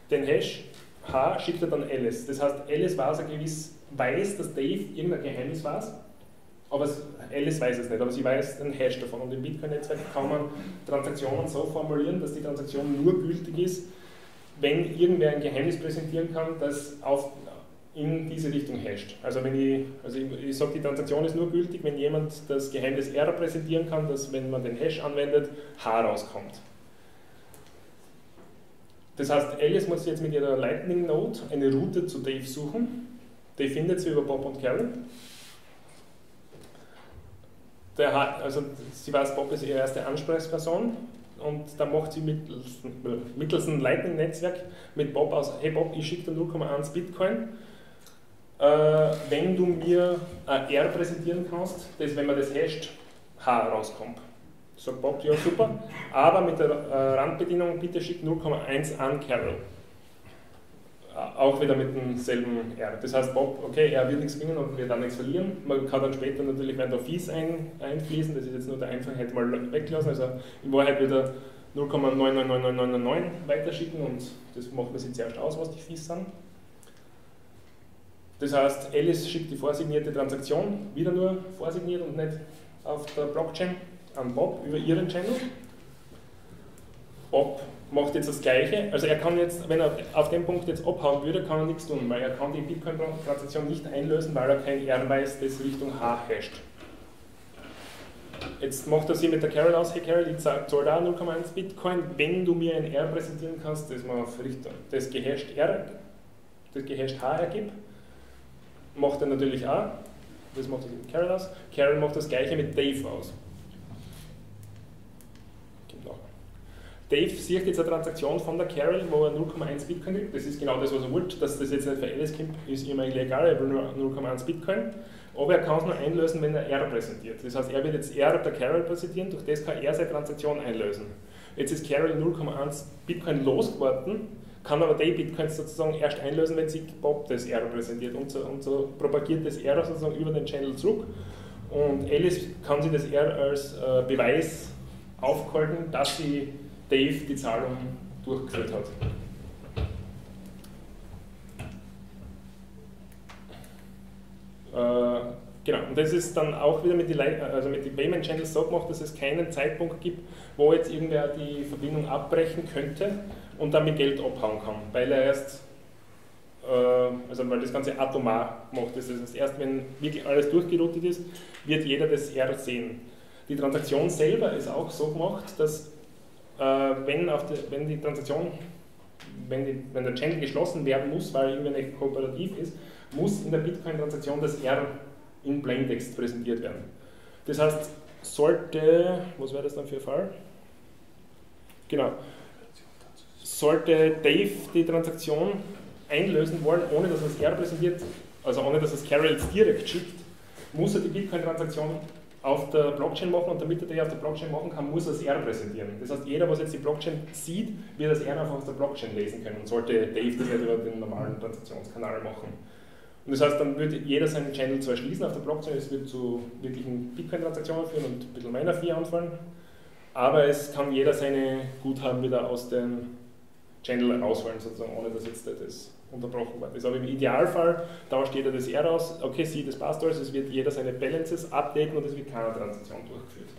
Den Hash H schickt er dann Alice. Das heißt, Alice weiß, gewiss, weiß, dass Dave irgendein Geheimnis weiß, aber Alice weiß es nicht, aber sie weiß den Hash davon. Und im Bitcoin-Netzwerk kann man Transaktionen so formulieren, dass die Transaktion nur gültig ist, wenn irgendwer ein Geheimnis präsentieren kann, das auf in diese Richtung hasht. Also wenn ich, also ich, ich sage, die Transaktion ist nur gültig, wenn jemand das Geheimnis R repräsentieren kann, dass wenn man den Hash anwendet, H rauskommt. Das heißt, Alice muss jetzt mit ihrer Lightning Node eine Route zu Dave suchen. Dave findet sie über Bob und Carol. Hat, also sie weiß, Bob ist ihre erste Ansprechperson und da macht sie mittels, mittels einem Lightning-Netzwerk mit Bob aus, hey Bob, ich schicke dir 0,1 Bitcoin, wenn du mir ein R präsentieren kannst, das, wenn man das hasht, H rauskommt. Sagt Bob, ja super, aber mit der äh, Randbedienung bitte schick 0,1 an Carol. Äh, auch wieder mit demselben R. Das heißt, Bob, okay, er wird nichts gewinnen und wird dann nichts verlieren. Man kann dann später natürlich weiter Fees ein, einfließen, das ist jetzt nur der Einfachheit mal weggelassen. Also in Wahrheit wird er 0,999999 weiterschicken und das macht man sich zuerst aus, was die Fees sind. Das heißt, Alice schickt die vorsignierte Transaktion, wieder nur vorsigniert und nicht auf der Blockchain, an Bob über ihren Channel. Bob macht jetzt das Gleiche. Also er kann jetzt, wenn er auf dem Punkt jetzt abhauen würde, kann er nichts tun, weil er kann die Bitcoin-Transaktion nicht einlösen, weil er kein R weiß, das Richtung H hasht. Jetzt macht er sie mit der Carol aus, hey Carol, ich zahle da 0,1 Bitcoin, wenn du mir ein R präsentieren kannst, das man auf Richtung, das gehasht R, das gehasht H ergibt macht er natürlich auch. Das macht mit Carol aus. Carol macht das gleiche mit Dave aus. Dave sieht jetzt eine Transaktion von der Carol, wo er 0,1 Bitcoin kriegt. Das ist genau das, was er wollte. Dass das jetzt nicht für Alice kommt, ist ihm eigentlich egal. Er will nur 0,1 Bitcoin. Aber er kann es nur einlösen, wenn er R präsentiert. Das heißt, er wird jetzt R der Carol präsentieren, durch das kann er seine Transaktion einlösen. Jetzt ist Carol 0,1 Bitcoin losgeworden kann aber die Bitcoins sozusagen erst einlösen, wenn sich Bob das R präsentiert und so, und so propagiert das R sozusagen über den Channel zurück. Und Alice kann sich das R als äh, Beweis aufhalten, dass sie Dave die Zahlung durchgeführt hat. Äh, genau, und das ist dann auch wieder mit den also Payment Channels so gemacht, dass es keinen Zeitpunkt gibt, wo jetzt irgendwer die Verbindung abbrechen könnte und damit Geld abhauen kann, weil er erst, äh, also weil das Ganze atomar macht. Das heißt, erst wenn wirklich alles durchgeroutet ist, wird jeder das R sehen. Die Transaktion selber ist auch so gemacht, dass äh, wenn, die, wenn die Transaktion, wenn, die, wenn der Channel geschlossen werden muss, weil er irgendwie nicht kooperativ ist, muss in der Bitcoin-Transaktion das R in Plaintext präsentiert werden. Das heißt, sollte, was wäre das dann für ein Fall? Genau, sollte Dave die Transaktion einlösen wollen, ohne dass er es R präsentiert, also ohne dass es Carol direkt schickt, muss er die Bitcoin-Transaktion auf der Blockchain machen und damit er die auf der Blockchain machen kann, muss er das R präsentieren. Das heißt, jeder, was jetzt die Blockchain sieht, wird das R einfach aus der Blockchain lesen können und sollte Dave das nicht über den normalen Transaktionskanal machen. Und das heißt, dann würde jeder seinen Channel zwar schließen auf der Blockchain, es wird zu wirklichen Bitcoin-Transaktionen führen und ein bisschen meiner Fee anfallen, aber es kann jeder seine Guthaben wieder aus den Channel rausholen, sozusagen, ohne dass jetzt das unterbrochen worden ist. Aber im Idealfall tauscht jeder das R aus, okay, sie, das passt alles, es wird jeder seine Balances updaten und es wird keine Transaktion durchgeführt.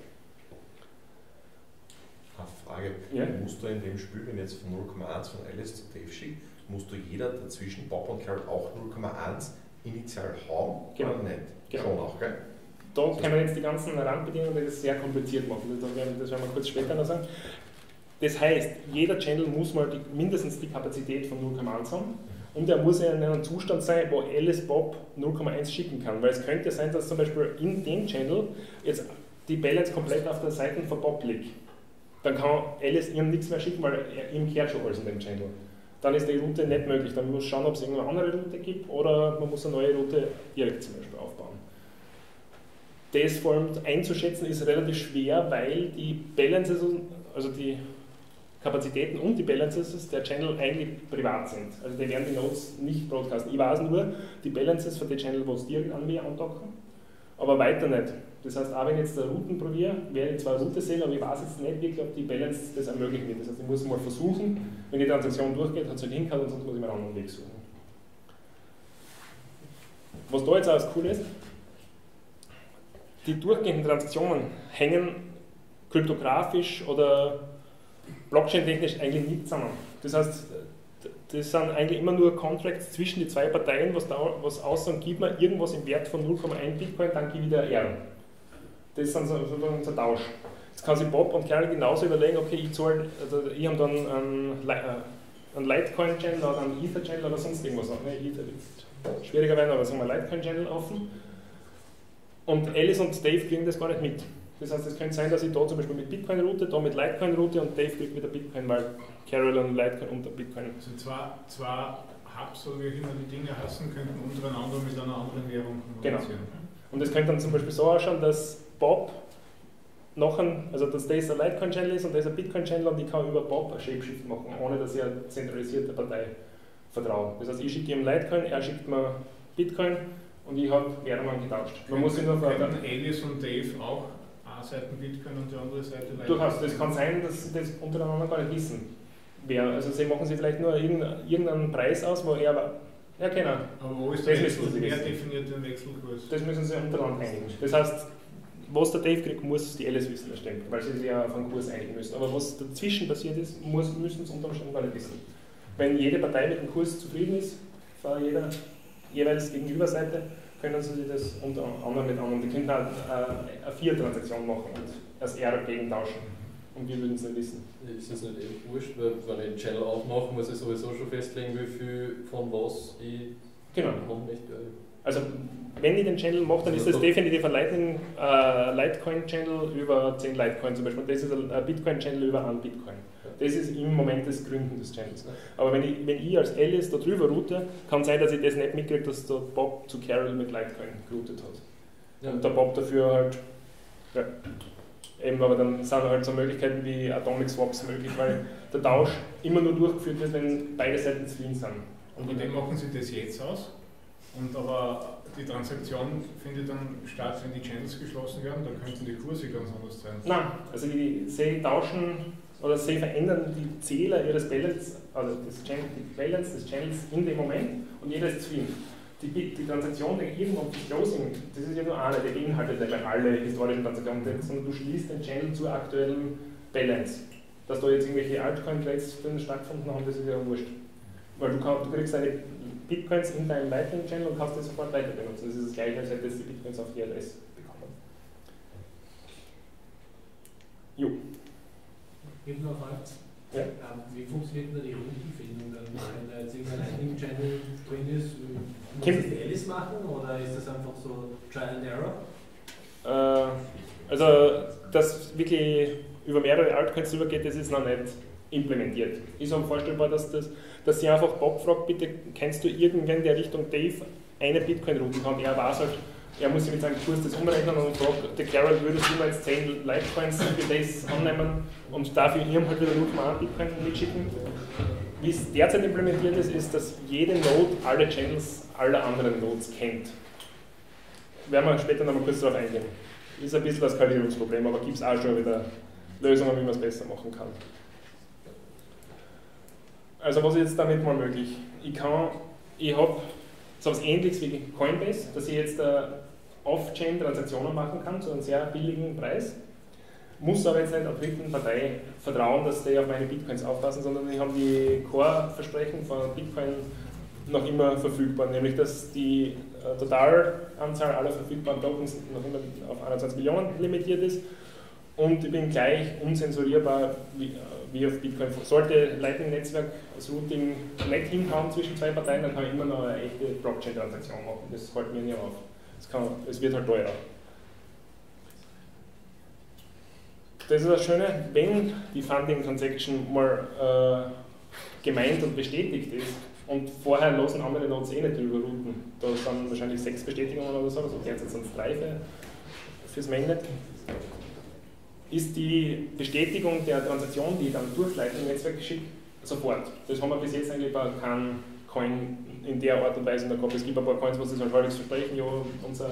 Frage, ja? musst du in dem Spiel, wenn jetzt von 0,1 von Alice zu Dave schickt, musst du jeder dazwischen, Bob und Carol, auch 0,1 initial haben genau. oder nicht? Genau. Schon auch, gell? Da können wir jetzt die ganzen Randbedingungen, das sehr kompliziert machen. Das werden, das werden wir kurz später noch sagen. Das heißt, jeder Channel muss mal die, mindestens die Kapazität von 0,1 haben und er muss in einem Zustand sein, wo Alice Bob 0,1 schicken kann. Weil es könnte sein, dass zum Beispiel in dem Channel jetzt die Balance komplett auf der Seite von Bob liegt. Dann kann Alice ihm nichts mehr schicken, weil er ihm kehrt schon alles in dem Channel. Dann ist die Route nicht möglich. Dann muss man schauen, ob es irgendeine andere Route gibt oder man muss eine neue Route direkt zum Beispiel aufbauen. Das vor allem einzuschätzen ist relativ schwer, weil die Balances, also die Kapazitäten und die Balances der Channel eigentlich privat sind. Also die werden die Nodes nicht broadcasten. Ich weiß nur die Balances für die Channel, wo es direkt an mir andocken, aber weiter nicht. Das heißt, auch wenn ich jetzt Routen probiere, werde ich zwar Route sehen, aber ich weiß jetzt nicht wirklich, ob die Balance das ermöglichen wird. Das heißt, ich muss mal versuchen, wenn die Transaktion durchgeht, hat es halt hingehauen und sonst muss ich mir einen anderen Weg suchen. Was da jetzt auch cool ist, die durchgehenden Transaktionen hängen kryptografisch oder blockchain-technisch eigentlich nicht zusammen. Das heißt, das sind eigentlich immer nur Contracts zwischen die zwei Parteien, was, da, was aussagen, gib mir irgendwas im Wert von 0,1 Bitcoin, dann gebe ich dir R. Das ist sozusagen unser Tausch. Jetzt kann sich Bob und Carol genauso überlegen, okay, ich zahle, also ich habe dann einen, äh, Litecoin-Channel oder einen Ether-Channel oder sonst irgendwas. Ne, Ether wird schwieriger werden, aber sagen wir Litecoin-Channel offen. Und Alice und Dave kriegen das gar nicht mit. Das heißt, es könnte sein, dass ich da zum Beispiel mit Bitcoin route, da mit Litecoin route und Dave kriegt wieder Bitcoin, weil Carol und Litecoin unter Bitcoin. Also zwei, zwei Hubs, oder wie immer die Dinge heißen, könnten untereinander mit einer anderen Währung kommunizieren. Genau. Und es könnte dann zum Beispiel so ausschauen, dass Bob noch ein, also dass das ein Litecoin-Channel ist und das ein Bitcoin-Channel und ich kann über Bob ein Shapeshift machen, ohne dass ich eine zentralisierte Partei vertraue. Das heißt, ich schicke ihm Litecoin, er schickt mir Bitcoin und ich habe Währungen getauscht. Man muss sich nur fragen. Alice und Dave auch Seite Bitcoin und die andere Seite Litecoin? Durchaus, das kann sein, dass sie das untereinander gar nicht wissen. Wer, also sie machen sich vielleicht nur irgendeinen Preis aus, wo er ja, genau. Aber wo ist der Wechsel? Wer definiert den Wechselkurs? Das müssen sie untereinander einigen. Das heißt, was der Dave kriegt, muss die Alice wissen, das stimmt, weil sie sich ja auf einen Kurs einigen müssen. Aber was dazwischen passiert ist, muss, müssen sie unter Umständen gar nicht wissen. Wenn jede Partei mit dem Kurs zufrieden ist, von jeder jeweils Gegenüberseite, können sie das unter anderem mit anderen, die können halt äh, eine Vier-Transaktion machen und das R gegen tauschen. Und wir würden es nicht wissen. Ist es nicht eh wurscht, weil wenn ich einen Channel aufmache, muss ich sowieso schon festlegen, wie viel von was ich genau. haben möchte. Also wenn ich den Channel mache, dann ist das definitiv ein Lightning, äh, Litecoin-Channel über 10 Litecoin zum Beispiel. Das ist ein Bitcoin-Channel über einen Bitcoin. Das ist im Moment das Gründen des Channels. Aber wenn ich, wenn ich als Alice da drüber route, kann sein, dass ich das nicht mitkriege, dass der Bob zu Carol mit Litecoin geroutet hat. Ja. Und der Bob dafür halt, ja, eben, aber dann sind halt so Möglichkeiten wie Atomic Swaps möglich, weil der Tausch immer nur durchgeführt wird, wenn beide Seiten clean sind. Und wie machen Sie das jetzt aus? Und aber die Transaktion findet dann statt, wenn die Channels geschlossen werden, dann könnten die Kurse ganz anders sein. Nein, also die, sie tauschen oder sie verändern die Zähler ihres Balance, also des Channel, die Balance des Channels in dem Moment und jeder ist zufrieden. Die, die Transaktion, die irgendwann das Closing, das ist ja nur eine, der beinhaltet nicht alle historischen Transaktionen, sondern du schließt den Channel zur aktuellen Balance. Dass da jetzt irgendwelche Altcoin-Trades stattgefunden haben, das ist ja wurscht. Weil du, du kriegst deine Bitcoins in deinem Lightning-Channel und kannst das sofort weiter benutzen. Das ist das gleiche, als hättest du die Bitcoins auf die Adresse bekommen. Jo. Ich habe noch eine. Ja. Ähm, wie funktioniert denn die Rundenfindung dann? Wenn da jetzt irgendein Lightning-Channel drin ist, muss das die Alice machen oder ist das einfach so Trial and Error? Äh, also, dass wirklich über mehrere Altcoins rübergeht, das ist noch nicht implementiert. Ist auch vorstellbar, dass, das, dass sie einfach Bob fragt, bitte kennst du irgendwen, der Richtung Dave eine Bitcoin-Routen kann? Er weiß halt, er muss sich mit seinem Kurs das umrechnen und fragt, der Carol, würdest du mir jetzt 10 Litecoins für das annehmen und dafür ihm halt wieder 0,1 Bitcoin mitschicken? Wie es derzeit implementiert ist, ist, dass jede Node alle Channels aller anderen Nodes kennt. Werden wir später nochmal kurz darauf eingehen. Ist ein bisschen das Skalierungsproblem, aber gibt es auch schon wieder Lösungen, wie man es besser machen kann. Also was ist jetzt damit mal möglich? Ich kann, ich habe so etwas ähnliches wie Coinbase, dass ich jetzt äh, Off-Chain-Transaktionen machen kann zu einem sehr billigen Preis. Muss aber jetzt nicht auf dritten Partei vertrauen, dass die auf meine Bitcoins aufpassen, sondern ich habe die Core-Versprechen von Bitcoin noch immer verfügbar, nämlich dass die äh, Totalanzahl aller verfügbaren Tokens noch immer auf 21 Millionen limitiert ist und ich bin gleich unzensurierbar wie, äh, wie auf Bitcoin. Sollte Lightning-Netzwerk das Routing nicht hinhauen zwischen zwei Parteien, dann kann ich immer noch eine echte Blockchain-Transaktion machen. Das hält mir nicht auf. Es wird halt teurer. Das ist das Schöne, wenn die Funding Transaction mal äh, gemeint und bestätigt ist und vorher losen andere Nodes eh nicht drüber routen, da sind wahrscheinlich sechs Bestätigungen oder so, also derzeit sind es drei für, fürs Mainnet, ist die Bestätigung der Transaktion, die ich dann durch Lightning-Netzwerk schicke, sofort. Das haben wir bis jetzt eigentlich bei keinem Coin in der Art und Weise noch gehabt. Es gibt ein paar Coins, sie so ein falsches versprechen, ja, unser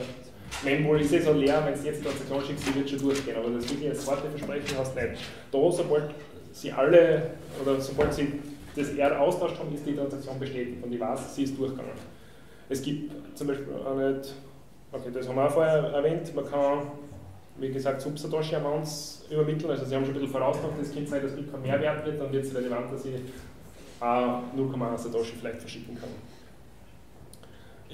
Mempool ist eh so leer, wenn du jetzt die Transaktion schickst, die wird schon durchgehen. Aber das wirklich als zweite Versprechen hast du nicht. Da, sobald sie alle, oder sobald sie das R austauscht haben, ist die Transaktion bestätigt und ich weiß, sie ist durchgegangen. Es gibt zum Beispiel auch nicht, okay, das haben wir auch vorher erwähnt, man kann, wie gesagt, Sub-Satoshi-Amounts übermitteln, also sie haben schon ein bisschen vorausgedacht, es könnte sein, dass Bitcoin mehr wert wird, dann wird es relevant, dass ich auch 0,1 Satoshi vielleicht verschicken kann.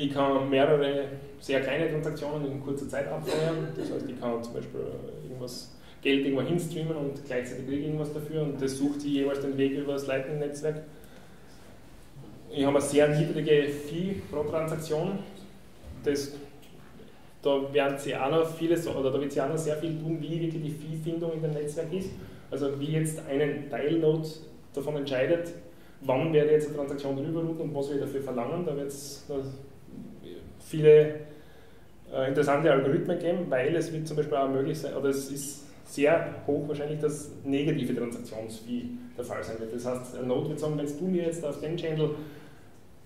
Ich kann mehrere sehr kleine Transaktionen in kurzer Zeit abfeuern. Das heißt, ich kann zum Beispiel irgendwas Geld irgendwo hinstreamen und gleichzeitig kriege ich irgendwas dafür und das sucht sich jeweils den Weg über das Lightning-Netzwerk. Ich habe eine sehr niedrige Fee pro Transaktion. Das, da werden sie auch noch vieles, oder da wird sie auch noch sehr viel tun, wie wirklich die Fee-Findung in dem Netzwerk ist. Also wie jetzt einen Teilnode davon entscheidet, wann werde ich jetzt eine Transaktion rüberrouten und was ich dafür verlangen. Da wird es viele äh, interessante Algorithmen geben, weil es wird zum Beispiel auch möglich sein, oder es ist sehr hoch wahrscheinlich, dass negative Transaktionsfee der Fall sein wird. Das heißt, ein Node wird sagen, wenn du mir jetzt auf den Channel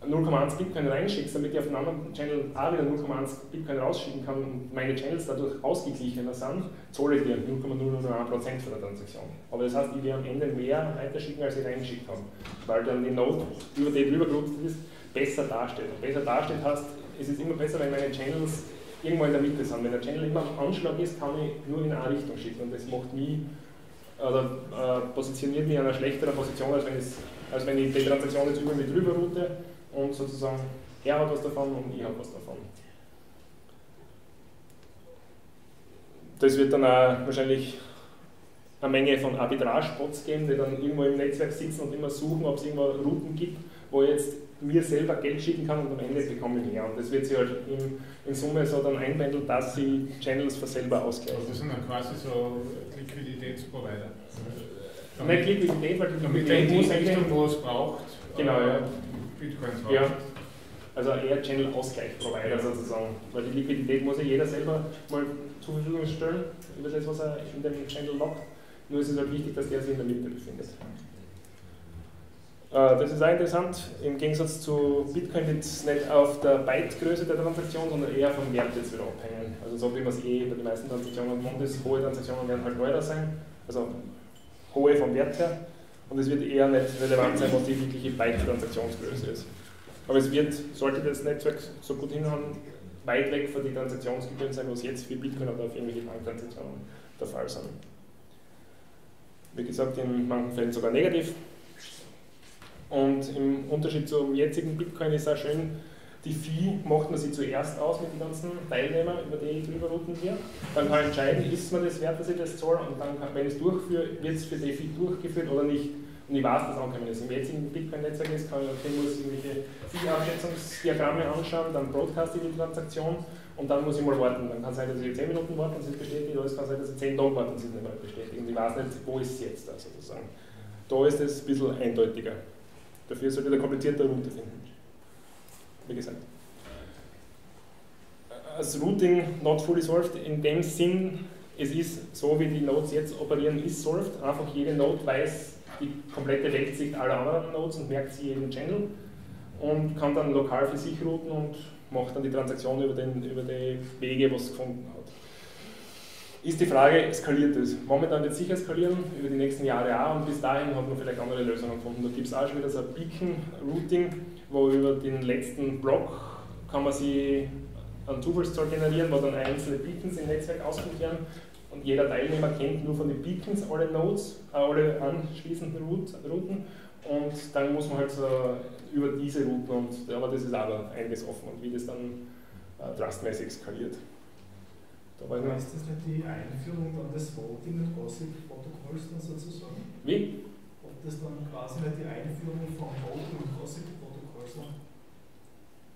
0,1 Bitcoin reinschickst, damit ich auf einen anderen Channel auch wieder 0,1 Bitcoin rausschicken kann und meine Channels dadurch ausgeglichener sind, zahle ich dir 0,001% für der Transaktion. Aber das heißt, ich werde am Ende mehr weiterschicken, als ich reingeschickt habe, weil dann die Node, über die drüber geroutet ist, besser dasteht. Und besser dasteht heißt, es ist immer besser, wenn meine Channels irgendwo in der Mitte sind. Wenn der Channel immer am Anschlag ist, kann ich nur in eine Richtung schicken und das macht mich oder äh, positioniert mich in einer schlechteren Position, als wenn, als wenn ich die Transaktion jetzt über mich drüber route und sozusagen er hat was davon und ich habe was davon. Das wird dann auch wahrscheinlich eine Menge von Arbitrage-Bots geben, die dann irgendwo im Netzwerk sitzen und immer suchen, ob es irgendwo Routen gibt, wo ich jetzt mir selber Geld schicken kann und am Ende bekomme ich mehr. Und das wird sich halt in, in Summe so dann einpendeln, dass sie Channels für selber ausgleichen. Also das sind dann quasi so Liquiditätsprovider. Nicht Liquidität, weil die Liquidität muss eigentlich, wo es braucht, genau, ja. Bitcoins ja. Also eher Channel-Ausgleich-Provider sozusagen. Weil die Liquidität muss ja jeder selber mal zur Verfügung stellen, über das, was er in dem Channel lockt. Nur ist es halt wichtig, dass der sich in der Mitte befindet. Äh, das ist auch interessant. Im Gegensatz zu Bitcoin wird es nicht auf der Bytegröße der Transaktion, sondern eher vom Wert jetzt wieder abhängen. Also so wie man es eh bei den meisten Transaktionen gewohnt ist, hohe Transaktionen werden halt teurer sein, also hohe vom Wert her. Und es wird eher nicht relevant sein, was die wirkliche Byte-Transaktionsgröße ist. Aber es wird, sollte das Netzwerk so gut hinhauen, weit weg von den Transaktionsgebühren sein, was jetzt für Bitcoin oder auf irgendwelche Banktransaktionen der Fall sind. Wie gesagt, in manchen Fällen sogar negativ. Und im Unterschied zum jetzigen Bitcoin ist auch schön, die Fee macht man sich zuerst aus mit den ganzen Teilnehmern, über die ich drüber routen wir. Dann kann ich entscheiden, ist mir das wert, dass ich das zahle und dann, kann, wenn ich es durchführe, wird es für die Fee durchgeführt oder nicht. Und ich weiß das auch, wenn es im jetzigen Bitcoin-Netzwerk ist, kann ich okay, muss irgendwelche Fee-Abschätzungsdiagramme anschauen, dann broadcast ich die Transaktion und dann muss ich mal warten. Dann kann es sein, dass ich 10 Minuten warten, es bestätigt, oder es kann sein, dass ich 10 Tage warten, es nicht mehr bestätigt. Und ich weiß nicht, wo ist es jetzt da sozusagen. Da ist es ein bisschen eindeutiger. Dafür sollte der kompliziertere Route finden. Wie gesagt. Als Routing not fully solved in dem Sinn, es ist so wie die Nodes jetzt operieren, ist solved. Einfach jede Node weiß die komplette Weltsicht aller anderen Nodes und merkt sie jeden Channel und kann dann lokal für sich routen und macht dann die Transaktion über, den, über die Wege, was es gefunden hat ist die Frage, skaliert es? Momentan wird es sicher skalieren, über die nächsten Jahre auch und bis dahin hat man vielleicht andere Lösungen gefunden. Da gibt es auch schon wieder so ein Beacon-Routing, wo über den letzten Block kann man sich einen Zufallszahl generieren, wo dann einzelne Beacons im Netzwerk ausgeführt werden und jeder Teilnehmer kennt nur von den Beacons alle Nodes, äh, alle anschließenden Routen und dann muss man halt so über diese Routen und aber das ist aber einiges offen und wie das dann äh, trustmäßig skaliert. Aber ist das nicht die Einführung dann des Voting und Gossip-Protokolls dann sozusagen? Wie? Ob das dann quasi nicht die Einführung von Voting und Gossip-Protokolls?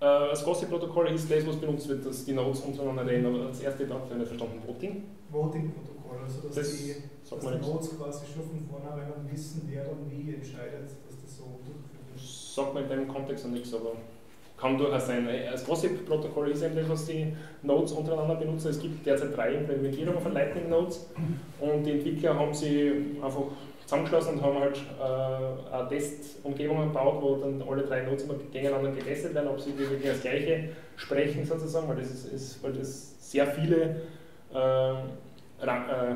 Äh, das Gossip-Protokoll ist das, was benutzt wird, dass die Nodes untereinander reden, aber das erste Etappe ich verstanden. Voting? Voting-Protokoll, also dass, das die, dass die Nodes quasi schon von vornherein wissen, wer dann wie entscheidet, dass das so durchgeführt wird. Sagt man in dem Kontext noch nichts, aber kann durchaus sein. Das Gossip-Protokoll ist eben das, was die Nodes untereinander benutzen. Es gibt derzeit drei Implementierungen von Lightning Nodes und die Entwickler haben sie einfach zusammengeschlossen und haben halt äh, eine Testumgebung gebaut, wo dann alle drei Nodes immer gegeneinander getestet werden, ob sie wirklich das gleiche sprechen sozusagen, weil das, ist, ist weil das sehr viele äh, äh,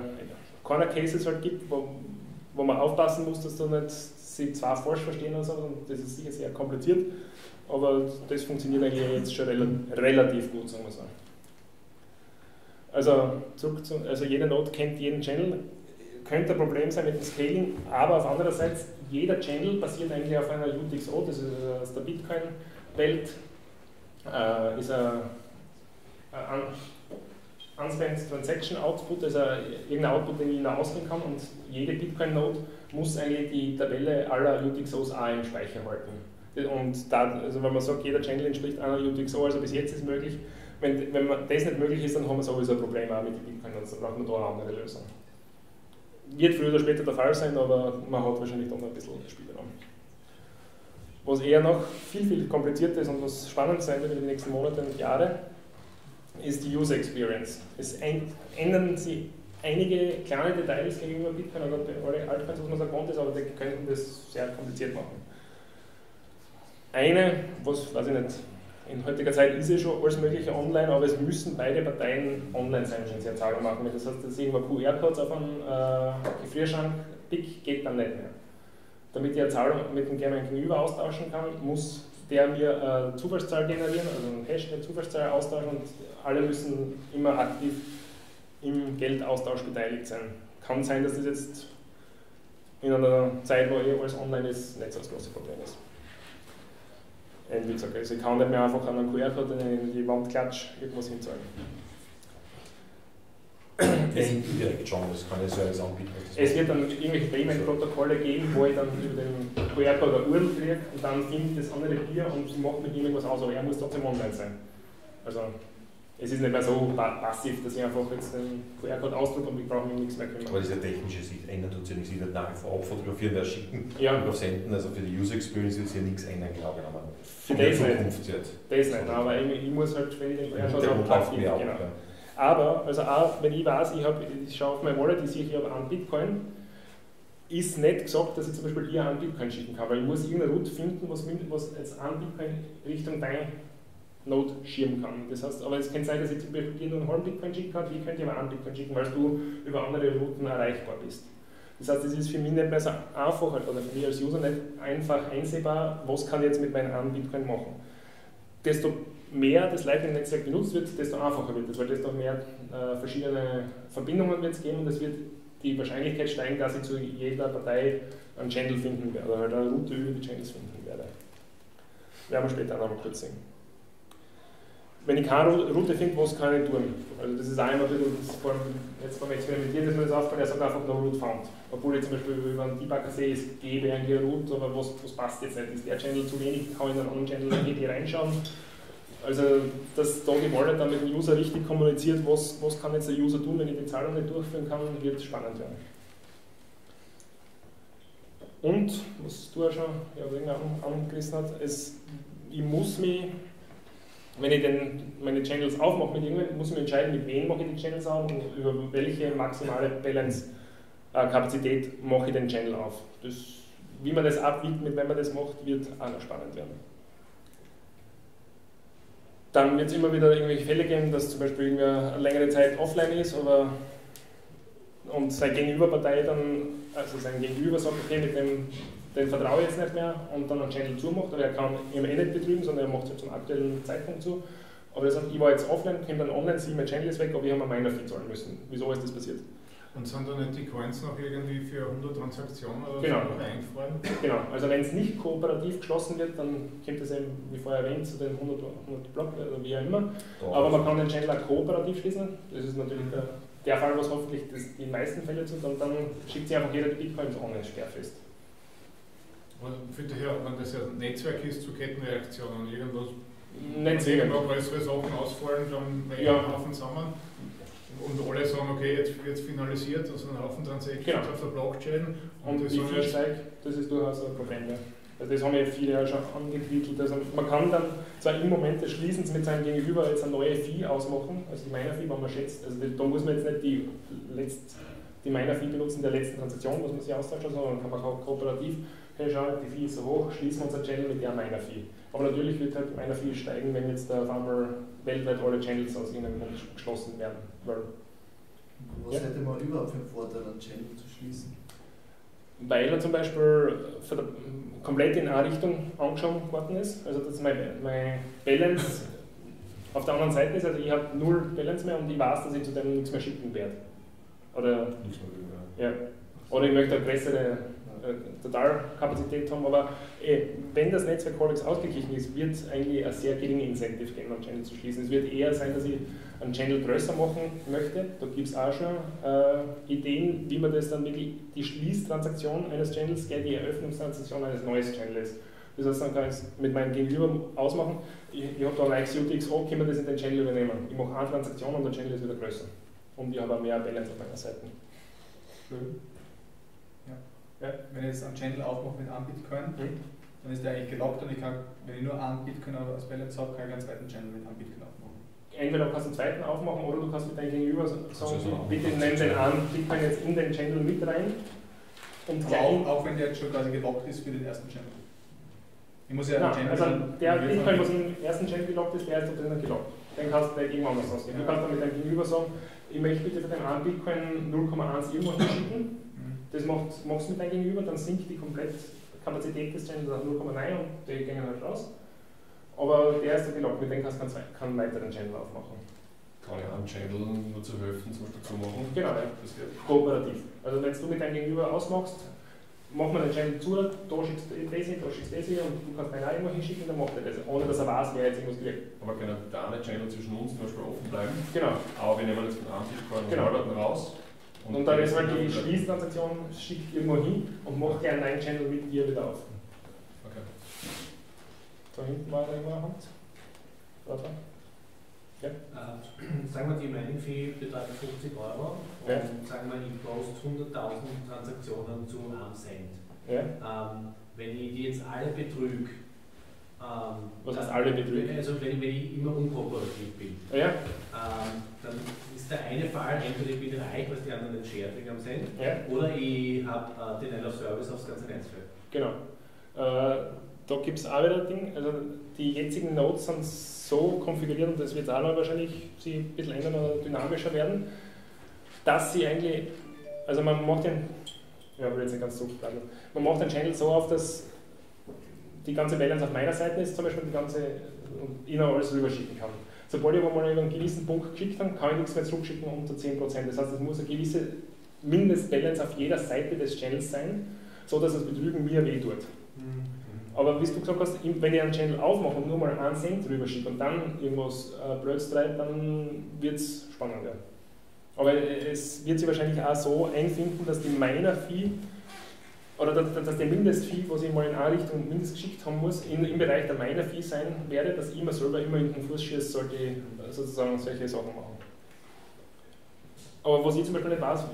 Corner Cases halt gibt, wo, wo man aufpassen muss, dass da nicht sie zwar falsch verstehen oder so, und das ist sicher sehr kompliziert aber das funktioniert eigentlich jetzt schon relativ gut, sagen wir so. Also, zurück zu, also jeder Node kennt jeden Channel, könnte ein Problem sein mit dem Scaling, aber auf andererseits, jeder Channel basiert eigentlich auf einer UTXO, das ist aus der Bitcoin-Welt, äh, ist ein, Unspent Transaction Output, also irgendein Output, den ich ausgehen kann und jede Bitcoin-Node muss eigentlich die Tabelle aller UTXOs auch im Speicher halten. Und da, also wenn man sagt, jeder Channel entspricht einer UTXO, also bis jetzt ist möglich, wenn, wenn man das nicht möglich ist, dann haben wir sowieso ein Problem auch mit den Bitcoin-Nodes, dann braucht man da eine andere Lösung. Wird früher oder später der Fall sein, aber man hat wahrscheinlich dann ein bisschen Spielraum. Was eher noch viel, viel komplizierter ist und was spannend sein wird in den nächsten Monaten und Jahren, ist die User Experience. Es ändern sich einige kleine Details gegenüber Bitcoin oder alle Altcoins, was man so gewohnt ist, aber die könnten das sehr kompliziert machen. Eine, was weiß ich nicht, in heutiger Zeit ist es schon alles Mögliche online, aber es müssen beide Parteien online sein, wenn sie eine Zahlung machen. Das heißt, dass irgendwo QR-Codes auf einem äh, Gefrierschrank pick, geht dann nicht mehr. Damit ich eine Zahlung mit dem Gegenüber austauschen kann, muss der mir eine Zufallszahl generieren, also einen Hash der Zufallszahl austauschen und alle müssen immer aktiv im Geldaustausch beteiligt sein. Kann sein, dass das jetzt in einer Zeit, wo eh alles online ist, nicht so das große Problem ist. Wie gesagt, also ich kann nicht mehr einfach an einen QR-Code in die Wand klatschen, irgendwas hinzahlen. Indirekt schon, das kann ich Service anbieten. Es wird dann irgendwelche Payment-Protokolle geben, wo ich dann über den QR-Code eine URL kriege und dann finde ich das andere Bier und mache mit ihm irgendwas aus, aber er muss trotzdem online sein. Also es ist nicht mehr so passiv, dass ich einfach jetzt den QR-Code ausdrucke und ich brauche mir nichts mehr kümmern. Aber diese technische Sicht ändert uns ja nichts. Ich werde nach wie vor abfotografieren, wer schicken ja. und senden. Also für die User Experience wird sich ja nichts ändern, glaube ich. Für das nicht. Das nicht, aber ich, ich muss halt, wenn ich den QR-Code habe, kaufen. Genau. Ja. Aber, also auch wenn ich weiß, ich, hab, ich schaue auf meine Wallet, ich sehe, ich habe einen Bitcoin, ist nicht gesagt, dass ich zum Beispiel hier einen Bitcoin schicken kann, weil ich muss irgendeine Route finden, was, was jetzt einen Bitcoin Richtung dein Node schirmen kann. Das heißt, aber es kann sein, dass ich zum Beispiel dir nur einen halben Bitcoin schicken kann, wie könnte ich aber einen Bitcoin schicken, weil du über andere Routen erreichbar bist. Das heißt, es ist für mich nicht mehr so einfach, oder für mich als User nicht einfach einsehbar, was kann ich jetzt mit meinem einen Bitcoin machen. Desto mehr das Lightning-Netzwerk benutzt wird, desto einfacher wird es, weil desto mehr äh, verschiedene Verbindungen wird es geben und es wird die Wahrscheinlichkeit steigen, dass ich zu jeder Partei einen Channel finden werde, oder halt eine Route über die Channels finden werde. Werden wir später noch mal kurz sehen. Wenn ich keine Route finde, was kann ich tun? Also das ist einmal ein bisschen, das allem jetzt beim Experimentieren ist mir das aufgefallen, er sagt einfach no Route found. Obwohl ich zum Beispiel über einen Debugger sehe, es gäbe eigentlich eine Route, aber was, was passt jetzt nicht? Ist der Channel zu wenig, kann ich in einen anderen Channel hier reinschauen? Also, dass da die Wallet dann mit dem User richtig kommuniziert, was, was kann jetzt der User tun, wenn ich die Zahlung nicht durchführen kann, wird spannend werden. Und, was du ja schon ja, angerissen hast, ich muss mich, wenn ich den, meine Channels aufmache mit irgendjemandem, muss ich mich entscheiden, mit wem mache ich die Channels auf und über welche maximale Balance-Kapazität äh, mache ich den Channel auf. Das, wie man das abwiegt, mit wem man das macht, wird auch noch spannend werden. Dann wird es immer wieder irgendwelche Fälle geben, dass zum Beispiel irgendwer längere Zeit offline ist oder und seine Gegenüberpartei dann, also sein Gegenüber sagt, okay, mit dem den vertraue ich jetzt nicht mehr und dann einen Channel zumacht, aber er kann ihn eh nicht betrügen, sondern er macht es halt zum aktuellen Zeitpunkt zu. Aber er sagt, ich war jetzt offline, komme dann online, sehe mein Channel ist weg, aber ich habe meiner Fee zahlen müssen. Wieso ist das passiert? Und sind da nicht die Coins noch irgendwie für 100 Transaktionen oder genau. so eingefroren? Genau, also wenn es nicht kooperativ geschlossen wird, dann kommt es eben, wie vorher erwähnt, zu den 100, 100 Block oder wie auch immer. Aber man kann den Channel auch kooperativ schließen. Das ist natürlich der, der Fall, was hoffentlich das, die meisten Fälle tut. Und dann schickt sich einfach jeder die Bitcoins ohne sperrfest. Und finde ich wenn das ein Netzwerk ist zu Kettenreaktionen, irgendwas, nicht. Wenn größere Sachen ausfallen, dann legen Ja. einen Haufen zusammen und alle sagen, okay, jetzt wird es finalisiert, also ein Haufen Transactions Genau. auf der Blockchain Und viel jetzt, steigt, das ist durchaus ein Problem. Ja. Also das haben ja viele ja schon angetitelt. Also man kann dann zwar im Moment des Schließens mit seinem Gegenüber jetzt eine neue Fee ausmachen, also die Miner-Fee, wenn man schätzt, also da muss man jetzt nicht die, letzt, die Miner-Fee benutzen der letzten Transaktion, was man sich austauschen, sondern kann man auch kooperativ, hey schau, die Fee ist so hoch, schließen wir unseren Channel mit der Miner-Fee. Aber natürlich wird halt Miner-Fee steigen, wenn jetzt auf einmal weltweit alle Channels aus irgendeinem Grund geschlossen werden. Weil Was Ja. hätte man überhaupt für einen Vorteil, einen Channel zu schließen? weil er zum Beispiel für der, komplett in eine Richtung angeschaut worden ist. Also dass mein, mein Balance auf der anderen Seite ist. Also ich habe null Balance mehr und ich weiß, dass ich zu dem nichts mehr schicken werde. Oder Nichts mehr ja, Oder ich möchte eine größere äh, Totalkapazität haben, aber eh, wenn das Netzwerk halbwegs ausgeglichen ist, wird es eigentlich ein sehr geringe Incentive geben, einen Channel zu schließen. Es wird eher sein, dass ich einen Channel größer machen möchte. Da gibt es auch schon äh, Ideen, wie man das dann wirklich, die Schließtransaktion eines Channels, gell, die Eröffnungstransaktion eines neuen Channels. Das heißt, dann kann ich es mit meinem Gegenüber ausmachen. Ich, ich habe da ein XUTXO, können wir das in den Channel übernehmen. Ich mache eine Transaktion und der Channel ist wieder größer. Und ich habe auch mehr Balance auf meiner Seite. Schön. Ja. Wenn ich jetzt einen Channel aufmache mit einem Bitcoin, mhm. dann ist der eigentlich gelockt und ich kann, wenn ich nur einen Bitcoin als Balance habe, kann ich einen zweiten Channel mit einem Bitcoin aufmachen. Entweder kannst du einen zweiten aufmachen oder du kannst mit deinem Gegenüber sagen, bitte nimm den einen Bitcoin jetzt in den Channel mit rein. Und auch, auch wenn der jetzt schon quasi gelockt ist für den ersten Channel. Ich muss ja Nein, Channel also der Bitcoin, was im ersten Channel gelockt ist, der ist da drinnen gelockt. Den kannst du irgendwann anders ausgeben. Ja. Du kannst dann mit deinem Gegenüber sagen, ich möchte bitte für den einen Bitcoin 0,1 irgendwas schicken. Das macht, machst du mit deinem Gegenüber, dann sinkt die komplette Kapazität des Channels auf 0,9 und die gehen halt raus. Aber der ist da gelockt, mit dem kannst du keinen weiteren Channel aufmachen. Kann ich einen Channel nur zur Hälfte zum Beispiel zumachen? Genau, ja. Das geht. Kooperativ. Also wenn du mit deinem Gegenüber ausmachst, machen wir den Channel zu, da schickst du das hin, da schickst du das hin und du kannst deine irgendwo hinschicken, dann macht er das, ohne dass er weiß, wer jetzt irgendwas kriegt. Aber kann der eine Channel zwischen uns zum Beispiel offen bleiben? Genau. Aber wir nehmen jetzt den einen Bitcoin genau. und raus. Und, und dann ist halt die Schließtransaktion, schickt irgendwo hin und macht einen Channel mit dir wieder auf. Okay. Da hinten war da immer eine Hand. Warte. Ja. Äh, sagen wir, die Mining Fee beträgt 50 Euro ja. und sagen wir, ich post 100.000 Transaktionen zu einem Cent. Ja. Ähm, wenn ich die jetzt alle betrüge, ähm, was heißt alle betrügen? Also wenn, wenn, ich immer unkooperativ bin, ja. ähm, dann ist der eine Fall, entweder ich bin reich, was die anderen nicht schert am Cent, ja. oder ich habe äh, Denial of Service aufs ganze Netzwerk. Genau. Äh, da gibt es auch wieder Ding, also die jetzigen Nodes sind so konfiguriert und das wird auch noch wahrscheinlich sich ein bisschen ändern oder dynamischer werden, dass sie eigentlich, also man macht den, ja, ich will jetzt nicht ganz so man macht den Channel so auf, dass die ganze Balance auf meiner Seite ist, zum Beispiel die ganze, und ich noch alles rüberschicken kann. Sobald ich aber mal über einen gewissen Punkt geschickt habe, kann ich nichts mehr zurückschicken unter 10%. Das heißt, es muss eine gewisse Mindestbalance auf jeder Seite des Channels sein, so dass das Betrügen mir weh tut. Mhm. Aber wie du gesagt hast, wenn ich einen Channel aufmache und nur mal einen Cent drüber schicke und dann irgendwas äh, Blöds treibt, dann wird es spannend werden. Aber es wird sich wahrscheinlich auch so einfinden, dass die Miner-Fee oder dass, dass der Mindestfee, was ich mal in eine Richtung mindestens geschickt haben muss, in, im Bereich der Miner-Fee sein werde, dass ich immer selber immer in den Fuß schieße, sollte sozusagen solche Sachen machen. Aber was ich zum Beispiel nicht weiß,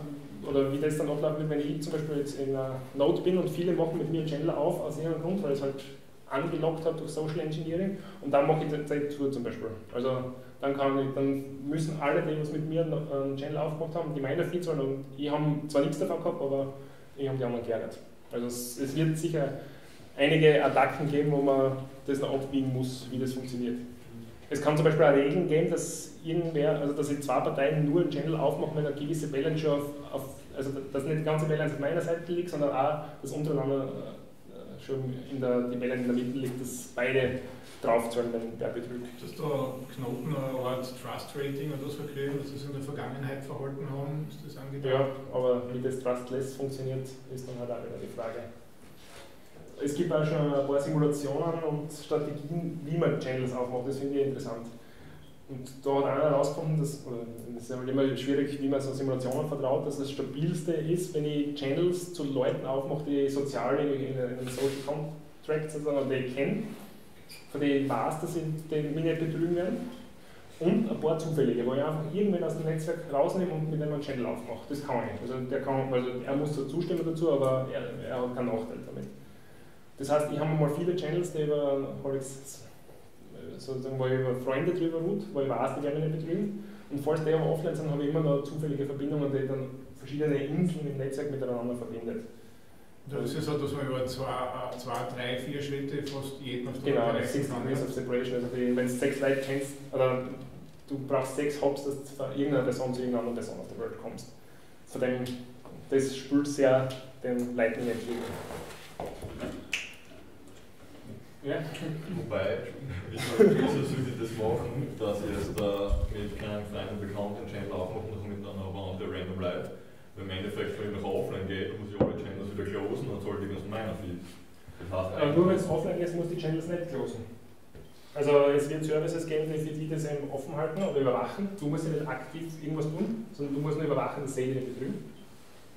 oder wie das dann ablaufen wird, wenn ich zum Beispiel jetzt in einer Node bin und viele machen mit mir einen Channel auf aus irgendeinem Grund, weil ich es halt angelockt habe durch Social Engineering und dann mache ich die Tour zum Beispiel. Also dann, kann ich, dann müssen alle, die was mit mir einen Channel aufgemacht haben, die meine Feeds und ich habe zwar nichts davon gehabt, aber ich habe die anderen geärgert. Also es, es, wird sicher einige Attacken geben, wo man das noch abbiegen muss, wie das funktioniert. Es kann zum Beispiel auch Regeln geben, dass irgendwer, also dass ich zwei Parteien nur einen Channel aufmachen, wenn eine gewisse Balance schon auf, auf also dass nicht die ganze Balance auf meiner Seite liegt, sondern auch, dass untereinander schon in der, die in der Mitte liegt, dass beide draufzahlen, wenn wer betrügt. Dass da Knoten halt Trust Rating oder so kriegen, dass sie es in der Vergangenheit verhalten haben, ist das angedacht? Ja, aber wie das Trustless funktioniert, ist dann halt auch wieder die Frage. Es gibt auch schon ein paar Simulationen und Strategien, wie man Channels aufmacht, das finde ich interessant. Und da hat einer herausgefunden, dass, es ist immer schwierig, wie man so Simulationen vertraut, dass das stabilste ist, wenn ich Channels zu Leuten aufmache, die sozial in, in, in Social Contract sozusagen, die ich kenne, von denen ich weiß, dass sie mich nicht betrügen werden. Und ein paar zufällige, wo ich einfach irgendwen aus dem Netzwerk rausnehme und mit dem einen Channel aufmache. Das kann ich. Also, der kann, also er muss zwar zustimmen dazu, aber er, er hat keinen Nachteil damit. Das heißt, ich habe mal viele Channels, die über Holix sozusagen, wo ich über Freunde drüber ruht, wo ich weiß, die werden nicht betrügen. Und falls die aber offline sind, habe ich immer noch zufällige Verbindungen, die dann verschiedene Inseln im Netzwerk miteinander verbindet. Das ist ja so, dass man über zwei, zwei drei, vier Schritte fast jeden auf der Genau, Six Degrees of Separation. Also wenn du sechs Leute kennst, oder du brauchst sechs Hops, dass du von irgendeiner Person zu irgendeiner anderen Person auf der Welt kommst. Von dem, das spült sehr den Lightning Entwicklung. Ja. Wobei, ich sollte das machen, dass ich jetzt da mit keinem Freund und Bekannten Channel aufmache und mit dann aber andere random Leute. Weil im Endeffekt, wenn ich nach offline gehe, muss zahlt die aus meiner Feed. Das heißt, Aber nur wenn es offline ist, muss die Channels nicht closen. Also es wird Services geben, die für die das eben offen halten oder überwachen. Du musst ja nicht aktiv irgendwas tun, sondern du musst nur überwachen, dass sie nicht betrügen.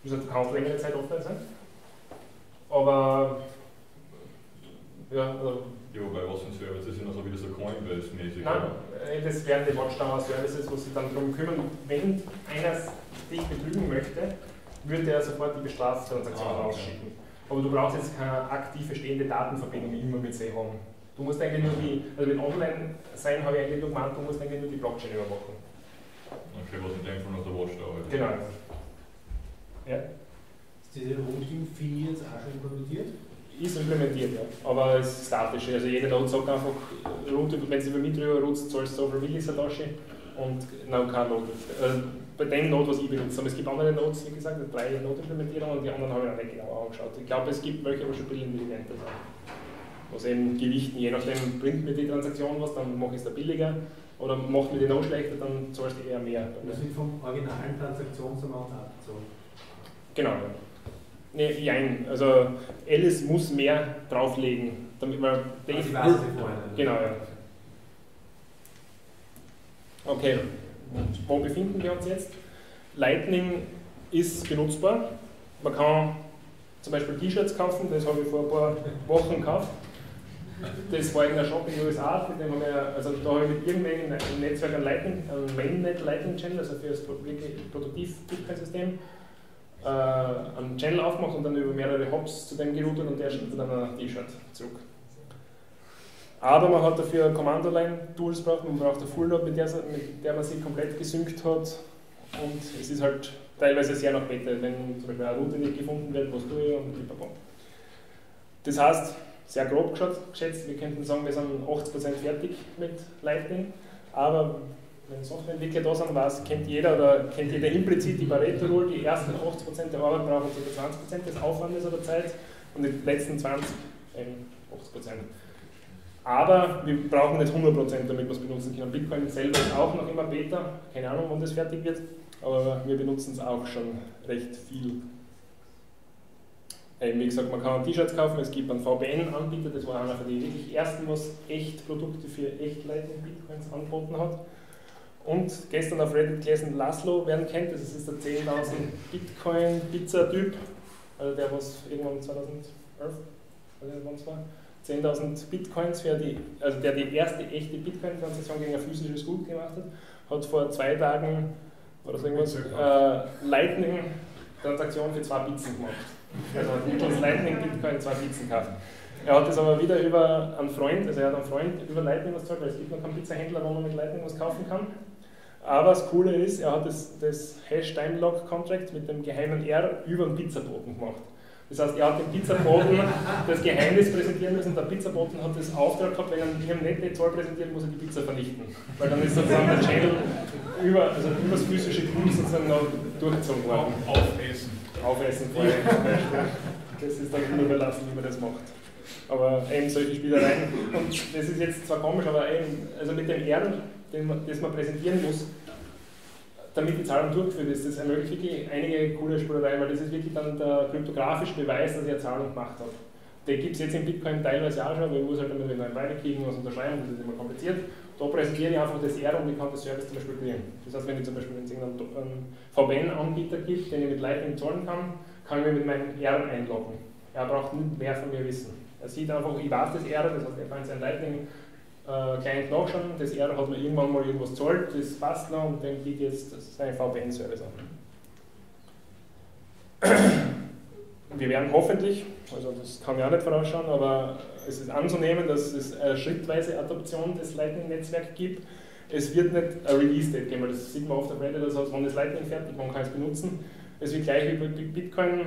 Du kannst längere Zeit offline sein. Aber ja, also ja, bei was für Services sind also wieder so Coinbase-mäßig? Nein, äh, das wären die Watchtower-Services, wo sie dann darum kümmern, wenn einer dich betrügen möchte, würde er sofort die Bestraftransaktion ah, rausschicken. Aber du brauchst jetzt keine aktive stehende Datenverbindung immer mit See haben. Du musst eigentlich nur die, also mit Online sein habe ich eigentlich nur gemeint, du musst eigentlich nur die Blockchain überwachen. Okay, was in dem Fall noch der Watchtower ist. Genau. Ja. Ist diese Routing-Fee jetzt auch schon implementiert? Ist implementiert, ja. Aber es ist statisch. Also jede Node sagt einfach, wenn sie über mich drüber rutscht, zahlst du so viel Willi-Satoshi und noch kein Node. Also bei dem Node, was ich benutze. Aber es gibt andere Nodes, wie gesagt, drei Node-Implementierungen und die anderen habe ich auch nicht genau angeschaut. Ich glaube, es gibt welche, aber schon billintelligenter sind was eben gewichten, je nachdem bringt mir die Transaktion was, dann mache ich es da billiger oder macht mir die noch schlechter, dann zahlst du eher mehr. Das sind vom originalen Transaktionsamount abgezogen. Genau. Nee, jein. Also Alice muss mehr drauflegen, damit man Dave also weiß. Genau, ja. Okay, wo befinden wir uns jetzt? Lightning ist benutzbar. Man kann zum Beispiel T-Shirts kaufen, das habe ich vor ein paar Wochen gekauft. Das war in der Shop in den USA, mit dem haben wir, also da habe ich mit irgendwelchen Netzwerk ein Lightning, ein Mainnet Lightning Channel, also für das wirklich Produktiv-Bitcoin-System, äh, einen Channel aufgemacht und dann über mehrere Hops zu dem geroutet und der schickt dann ein T-Shirt zurück. Aber man hat dafür Command-Line-Tools braucht, man braucht eine Full-Node, mit mit der man sich komplett gesynkt hat und es ist halt teilweise sehr nach Beta, wenn zum Beispiel eine Route nicht gefunden wird, was tue ich und blablabla. Das heißt, sehr grob geschätzt, wir könnten sagen, wir sind 80% fertig mit Lightning, aber wenn Softwareentwickler da sind, weiß, kennt jeder oder kennt jeder implizit die Pareto-Rule, die ersten 80% der Arbeit brauchen ca. 20% des Aufwandes oder Zeit und die letzten 20 eben 80%. Aber wir brauchen nicht 100%, damit wir es benutzen können. Bitcoin selber ist auch noch immer Beta, keine Ahnung, wann das fertig wird, aber wir benutzen es auch schon recht viel. Wie gesagt, man kann T-Shirts kaufen, es gibt einen VPN-Anbieter, das war einer von den wirklich ersten, was echt Produkte für echt Lightning-Bitcoins angeboten hat. Und gestern auf Reddit gelesen, Laszlo, wer ihn kennt, das ist der 10.000 Bitcoin-Pizza-Typ, also der was irgendwann 2011, wann es war, 10.000 Bitcoins, für die, also der die erste echte Bitcoin-Transaktion gegen ein physisches Gut gemacht hat, hat vor zwei Tagen oder so irgendwas, äh, Lightning-Transaktion für zwei Pizzen gemacht. Also mittels Lightning Bitcoin zwei Pizzen gekauft. Er hat das aber wieder über einen Freund, also er hat einen Freund über Lightning was gezahlt, weil es gibt noch keinen Pizzahändler, wo man mit Lightning was kaufen kann. Aber das Coole ist, er hat das, das Hash Time Lock Contract mit dem geheimen R über den Pizzaboten gemacht. Das heißt, er hat dem Pizzaboten das Geheimnis präsentieren müssen und der Pizzaboten hat das Auftrag gehabt, wenn er ihm nicht die Zahl präsentiert, muss er die Pizza vernichten. Weil dann ist sozusagen der Channel über, also über das physische Gut sozusagen noch durchgezogen worden. Aufessen aufessen vorher zum Beispiel. Das ist dann immer überlassen, wie man das macht. Aber eben solche Spielereien. Und das ist jetzt zwar komisch, aber eben, also mit dem R, den man, das man präsentieren muss, damit die Zahlung durchgeführt ist, das ermöglicht wirklich einige coole Spielereien, weil das ist wirklich dann der kryptografische Beweis, dass ich eine Zahlung gemacht habe. Den gibt es jetzt in Bitcoin teilweise auch schon, aber ich muss halt immer wieder weiterkriegen, was unterschreiben, das ist immer kompliziert. Da präsentiere ich einfach das R und ich kann das Service zum Beispiel kreieren. Das heißt, wenn ich zum Beispiel irgendeinen VPN-Anbieter gibt, den ich mit Lightning zahlen kann, kann ich mich mit meinem R einloggen. Er braucht nicht mehr von mir wissen. Er sieht einfach, ich weiß das R, das heißt, er kann sein Lightning äh, Client nachschauen, das R hat mir irgendwann mal irgendwas zahlt, das passt noch und dann geht jetzt seinen VPN-Service an. Wir werden hoffentlich, also das kann ich auch nicht vorausschauen, aber es ist anzunehmen, dass es eine schrittweise Adoption des Lightning-Netzwerks gibt. Es wird nicht ein Release-Date geben, weil das sieht man auf Reddit, das heißt, wann ist Lightning fertig, man kann es benutzen. Es wird gleich wie Bitcoin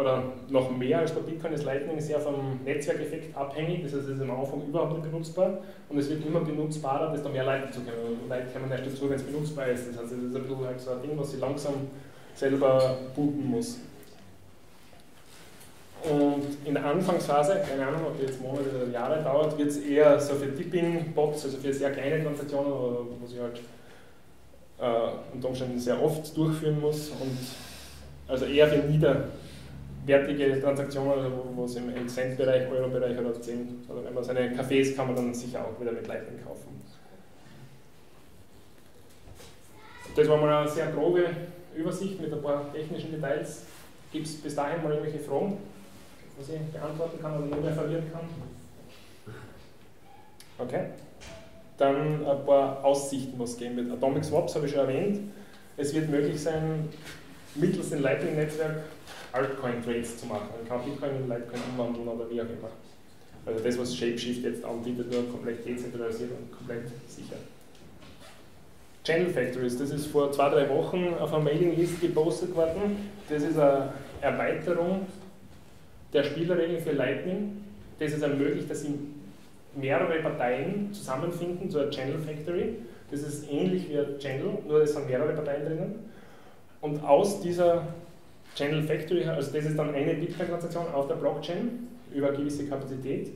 oder noch mehr als bei Bitcoin ist Lightning sehr vom Netzwerkeffekt abhängig, das heißt, es ist am Anfang überhaupt nicht benutzbar und es wird immer benutzbarer, desto mehr Leute zu können. Leute kommen erst dazu, wenn es benutzbar ist. Das heißt, es ist ein bisschen halt so ein Ding, was sie langsam selber booten muss. Und in der Anfangsphase, keine Ahnung, ob die jetzt Monate oder Jahre dauert, wird es eher so für Tipping-Bots, also für sehr kleine Transaktionen, wo sie halt äh, unter Umständen sehr oft durchführen muss und also eher für nieder, wertige Transaktionen, also wo, es im Cent-Bereich, Euro-Bereich oder 10, oder wenn man seine Cafés kann man dann sicher auch wieder mit Lightning kaufen. Das war mal eine sehr grobe Übersicht mit ein paar technischen Details. Gibt es bis dahin mal irgendwelche Fragen, was ich beantworten kann oder nur mehr verlieren kann? Okay. Dann ein paar Aussichten, was gehen wird. Atomic Swaps habe ich schon erwähnt. Es wird möglich sein, mittels dem Lightning-Netzwerk Altcoin-Trades zu machen. Man kann Bitcoin in Litecoin umwandeln oder wie auch immer. Also das, was Shapeshift jetzt anbietet, nur komplett dezentralisiert und komplett sicher. Channel Factories, das ist vor zwei, drei Wochen auf einer Mailinglist gepostet worden. Das ist eine Erweiterung der Spielerregeln für Lightning. Das ist ermöglicht, dass sie mehrere Parteien zusammenfinden zu einer Channel Factory. Das ist ähnlich wie ein Channel, nur es sind mehrere Parteien drinnen. Und aus dieser Channel Factory, also das ist dann eine Bitcoin-Transaktion auf der Blockchain über eine gewisse Kapazität.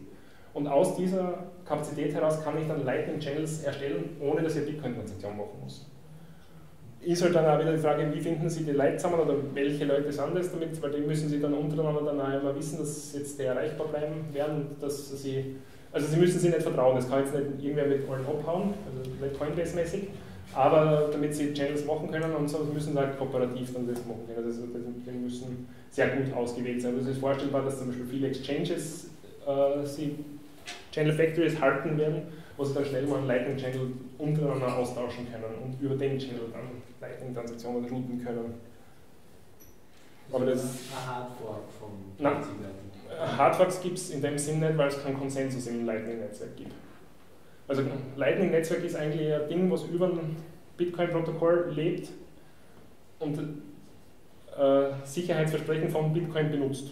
Und aus dieser Kapazität heraus kann ich dann Lightning Channels erstellen, ohne dass ich Bitcoin-Transaktion machen muss. Ist halt dann auch wieder die Frage, wie finden Sie die Leute oder welche Leute sind das damit, weil die müssen Sie dann untereinander dann auch immer wissen, dass jetzt die erreichbar bleiben werden, dass Sie, also Sie müssen sie nicht vertrauen, das kann jetzt nicht irgendwer mit allen abhauen, also nicht Coinbase-mäßig, aber damit Sie Channels machen können und so müssen Sie halt kooperativ dann das machen können, also die müssen sehr gut ausgewählt sein. Also es ist vorstellbar, dass zum Beispiel viele Exchanges äh, Sie Channel Factories halten werden, wo sie dann schnell mal einen Lightning Channel untereinander austauschen können und über den Channel dann Lightning Transaktionen routen können. Aber das ist ein Hardfork vom Nein, Hardforks gibt es in dem Sinn nicht, weil es keinen Konsensus im Lightning-Netzwerk gibt. Also Lightning-Netzwerk ist eigentlich ein Ding, was über ein Bitcoin-Protokoll lebt und äh, Sicherheitsversprechen von Bitcoin benutzt.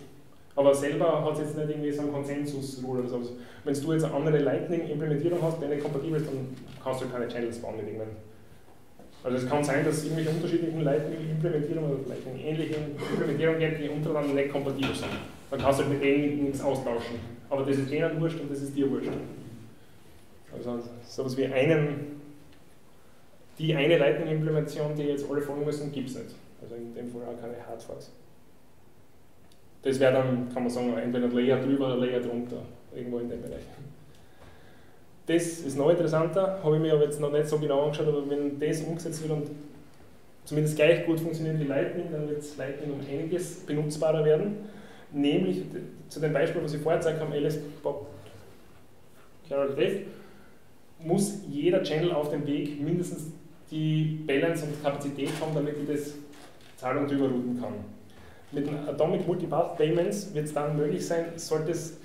Aber selber hat es jetzt nicht irgendwie so einen Konsensus-Rule oder so. Wenn du jetzt eine andere Lightning-Implementierung hast, die nicht kompatibel ist, dann kannst du keine Channels bauen mit irgendwann. Also es kann sein, dass es irgendwelche unterschiedlichen Lightning-Implementierungen oder Lightning-ähnlichen Implementierungen gibt, die untereinander nicht kompatibel sind. Dann kannst du halt mit denen nichts austauschen. Aber das ist denen wurscht und das ist dir wurscht. Also sowas wie einen, die eine Lightning-Implementation, die jetzt alle folgen müssen, gibt es nicht. Also in dem Fall auch keine Hardforks. Das wäre dann, kann man sagen, entweder ein Layer drüber oder ein Layer drunter, irgendwo in dem Bereich. Das ist noch interessanter, habe ich mir aber jetzt noch nicht so genau angeschaut, aber wenn das umgesetzt wird und zumindest gleich gut funktioniert wie Lightning, dann wird Lightning um einiges benutzbarer werden. Nämlich zu dem Beispiel, was ich vorher gezeigt habe, Alice Bob Carol Dave, muss jeder Channel auf dem Weg mindestens die Balance und Kapazität haben, damit ich das Zahlung drüber routen kann. Mit den Atomic Multipath Payments wird es dann möglich sein, sollte es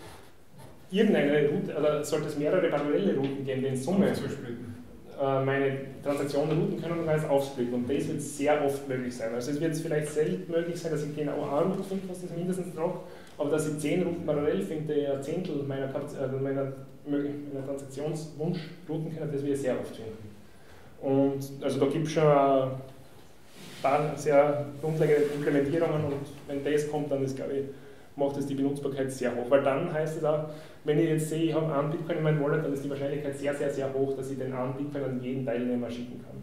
irgendeine Route, oder sollte es mehrere parallele Routen geben, die in Summe äh, meine Transaktionen routen können und dann es aufsplitten. Und das wird sehr oft möglich sein. Also es wird vielleicht selten möglich sein, dass ich genau eine Route finde, was das mindestens braucht, aber dass ich zehn Routen parallel finde, ein Zehntel meiner, also meiner, meiner Transaktionswunsch routen können, das wird sehr oft finden. Und also da gibt es schon paar sehr grundlegende Implementierungen und wenn das kommt, dann ist, glaube ich, macht es die Benutzbarkeit sehr hoch. Weil dann heißt es auch, wenn ich jetzt sehe, ich habe einen Bitcoin in meinem Wallet, dann ist die Wahrscheinlichkeit sehr, sehr, sehr hoch, dass ich den einen Bitcoin an jeden Teilnehmer schicken kann.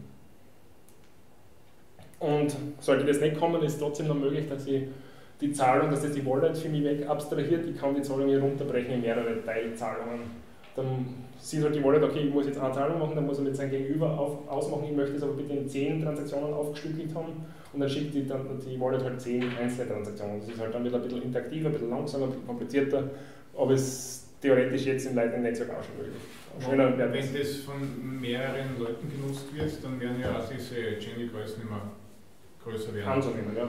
Und sollte das nicht kommen, ist es trotzdem noch möglich, dass ich die Zahlung, dass das die Wallet für mich weg abstrahiert, ich kann die Zahlung hier runterbrechen in mehrere Teilzahlungen. Dann sieht halt die Wallet, okay, ich muss jetzt eine Zahlung machen, dann muss er mit seinem Gegenüber auf, ausmachen, ich möchte es aber bitte in 10 Transaktionen aufgestückelt haben und dann schickt die, dann, die Wallet halt 10 einzelne Transaktionen. Das ist halt dann wieder ein bisschen interaktiver, ein bisschen langsamer, ein bisschen komplizierter, aber es theoretisch jetzt im Lightning-Netzwerk auch schon möglich. Schöner Wenn das von mehreren Leuten genutzt wird, dann werden ja auch diese Channel-Größen immer größer werden. Anzunehmen, ja.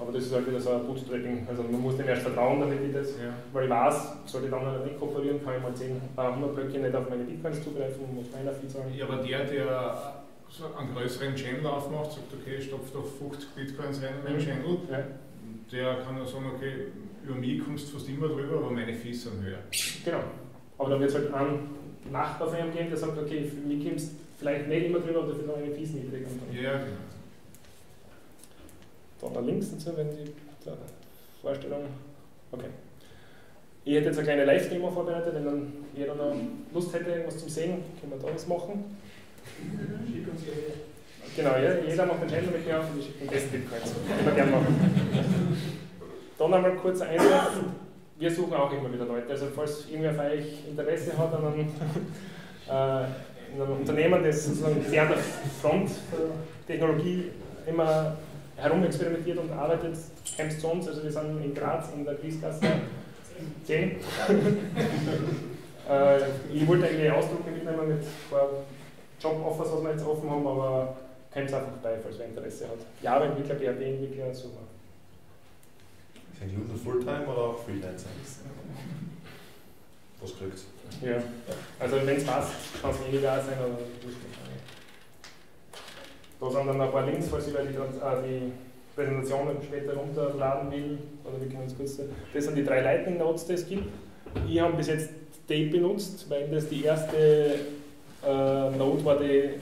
Aber das ist halt wieder so ein Bootstrapping. Also man muss dem erst vertrauen, damit ich das, ja. weil ich weiß, sollte ich dann nicht kooperieren, kann ich mal 10, 100 Blöcke nicht auf meine Bitcoins zugreifen und muss meiner viel zahlen. Ja, aber der, der so einen größeren Channel aufmacht, sagt, okay, ich stopfe da 50 Bitcoins rein in meinen mhm. Channel, ja. der kann ja sagen, okay, über mich kommst du fast immer drüber, aber meine Fees sind höher. Genau. Aber dann wird es halt einen Nachbar von ihm geben, der sagt, okay, für mich kommst du vielleicht nicht immer drüber, aber dafür sind meine Fees niedrig. Ja, genau da da links dazu, wenn die Vorstellung. Okay. Ich hätte jetzt eine kleine Live-Demo vorbereitet, wenn dann jeder noch Lust hätte, irgendwas zum Sehen, können wir da was machen. Genau, jeder macht den Channel mit mir auf und ich schicke den besten Bitcoins. Können wir gerne machen. Dann einmal kurz Einwurf. Wir suchen auch immer wieder Leute. Also falls irgendwer von euch Interesse hat an einem, äh, in einem Unternehmen, das sozusagen sehr an der Front der Technologie immer herumexperimentiert und arbeitet, zu uns. Also wir sind in Graz in der Griesgasse 10. äh, ich wollte eigentlich Ausdrucke mitnehmen mit ein paar Job-Offers, was wir jetzt offen haben, aber kommt einfach vorbei, falls wer Interesse hat. Java-Entwickler, PHP-Entwickler, super. Sind die nur Fulltime oder auch Freelancer? Was kriegt Ja, also wenn es passt, kann es weniger sein, aber nicht Da sind dann ein paar Links, falls ich die, äh, die Präsentation später runterladen will. Oder wir können kurz. Das sind die drei Lightning Notes, die es gibt. Ich habe bis jetzt Tape benutzt, weil das die erste äh, Node war, die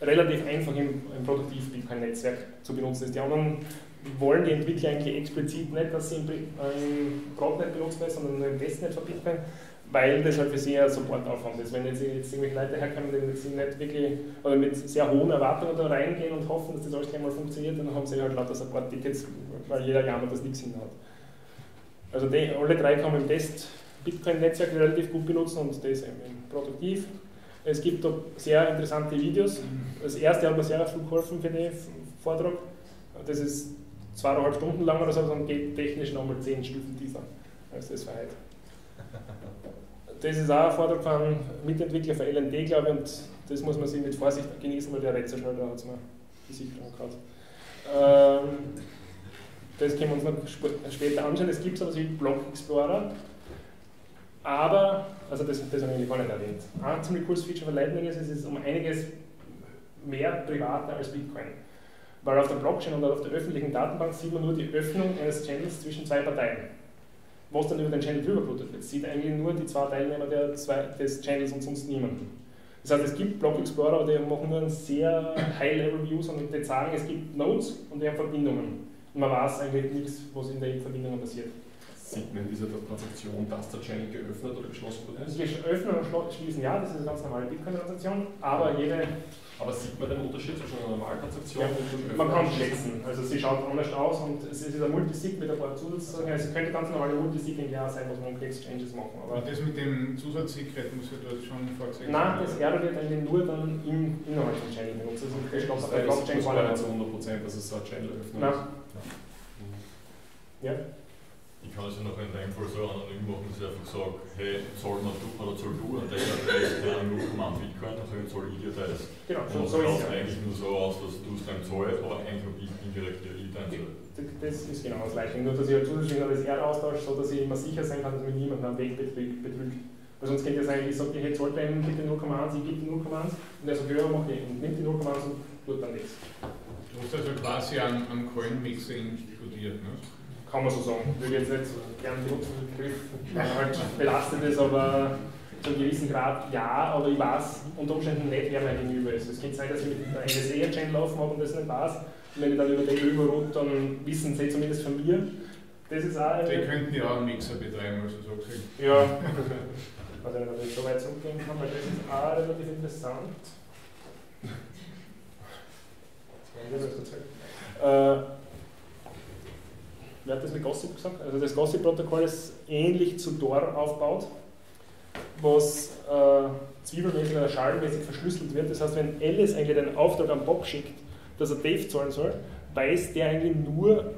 relativ einfach im, im Produktiv-Bitcoin-Netzwerk zu benutzen ist. Die anderen wollen die Entwickler eigentlich explizit nicht, dass sie im, im Broadnet benutzt werden, sondern nur im Testnet Bitcoin, weil das halt für sie ein Supportaufwand ist. Wenn jetzt, jetzt irgendwelche Leute herkommen, die nicht wirklich oder mit sehr hohen Erwartungen da reingehen und hoffen, dass das alles gleich mal funktioniert, dann haben sie halt lauter Support-Tickets, weil jeder jammert, dass nichts hin hat. Also die, alle drei kann man im Test Bitcoin-Netzwerk relativ gut benutzen und das eben produktiv. Es gibt da sehr interessante Videos. Das erste hat mir sehr viel geholfen für den Vortrag. Das ist zweieinhalb Stunden lang oder so, und geht technisch nochmal zehn Stufen tiefer als das für heute. Das ist auch ein Vortrag von Mitentwickler für LND, glaube ich, und das muss man sich mit Vorsicht genießen, weil der redet so schnell, da hat es mir die Sicherung gehabt. Ähm, das können wir uns noch später anschauen. Es gibt sowas wie Block Explorer, aber, also das, das habe ich gar nicht erwähnt. Ein ziemlich cooles Feature von Lightning ist, es ist um einiges mehr privater als Bitcoin. Weil auf der Blockchain und auf der öffentlichen Datenbank sieht man nur die Öffnung eines Channels zwischen zwei Parteien. Was dann über den Channel drüber blutet wird, sieht eigentlich nur die zwei Teilnehmer der zwei, des Channels und sonst niemanden. Das heißt, es gibt Block Explorer, die machen nur einen sehr High-Level-View, sondern die sagen, es gibt Nodes und die haben Verbindungen. Und man weiß eigentlich nichts, was in den Verbindungen passiert. Sieht man in dieser Transaktion, dass der Channel geöffnet oder geschlossen wurde? Also Öffnen und schließen, ja, das ist eine ganz normale Bitcoin-Transaktion, aber jede aber sieht man den Unterschied zwischen einer Normaltransaktion ja, und Man kann schätzen. Also sie schaut anders aus und es ist ein Multisig mit ein paar Zusatzsachen. Also es könnte ganz normale Multisig im Jahr sein, was man mit Exchanges machen. Aber das mit dem Zusatzsecret muss ja dort schon vorgesehen Nein, das R wird eigentlich nur dann im, innerhalb von Channel benutzt. Also das steht auf der Blockchain gar nicht zu 100%, dass es so ein Channel öffnet. Nein. Ja. Ich kann es ja noch in deinem Fall so anonym machen, dass ich einfach sage, hey, zahl mal du oder zahl du an deiner Adresse keine 0,1 Bitcoin, also zahl ich dir das. Genau, so, so ist es eigentlich nur so aus, dass du es dann zahlst, aber eigentlich habe ich indirekt dir ich dann Das ist genau das Gleiche, nur dass ich halt zusätzlich noch das R austausche, so dass ich immer sicher sein kann, dass mich niemand am Weg betrügt. Weil sonst könnte es sein, ich sage, hey, zahlt einem bitte 0,1, ich gebe 0,1 und er sagt, ja, mach ich, und nimmt die 0,1 und tut dann nichts. Du hast also quasi am, am Coin-Mixing studiert, ne? Kann man so sagen. Ich würde jetzt nicht gerne benutzen, den Begriff, weil halt belastet ist, aber zu einem gewissen Grad ja, aber ich weiß unter Umständen nicht, wer mein Gegenüber ist. Es kann sein, dass ich mit einem NSA-Channel laufen habe und das nicht weiß. Und wenn ich dann über den rüberrufe, dann wissen sie zumindest von mir. Das ist auch. Die könnten ja auch einen Mixer betreiben, also so gesagt. Ja. Also wenn man nicht so weit zurückgehen kann, weil das ist auch relativ interessant. Äh, wer hat das mit Gossip gesagt? Also das Gossip-Protokoll ist ähnlich zu Tor aufgebaut, was äh, zwiebelmäßig oder schallmäßig verschlüsselt wird. Das heißt, wenn Alice eigentlich den Auftrag an Bob schickt, dass er Dave zahlen soll, weiß der eigentlich nur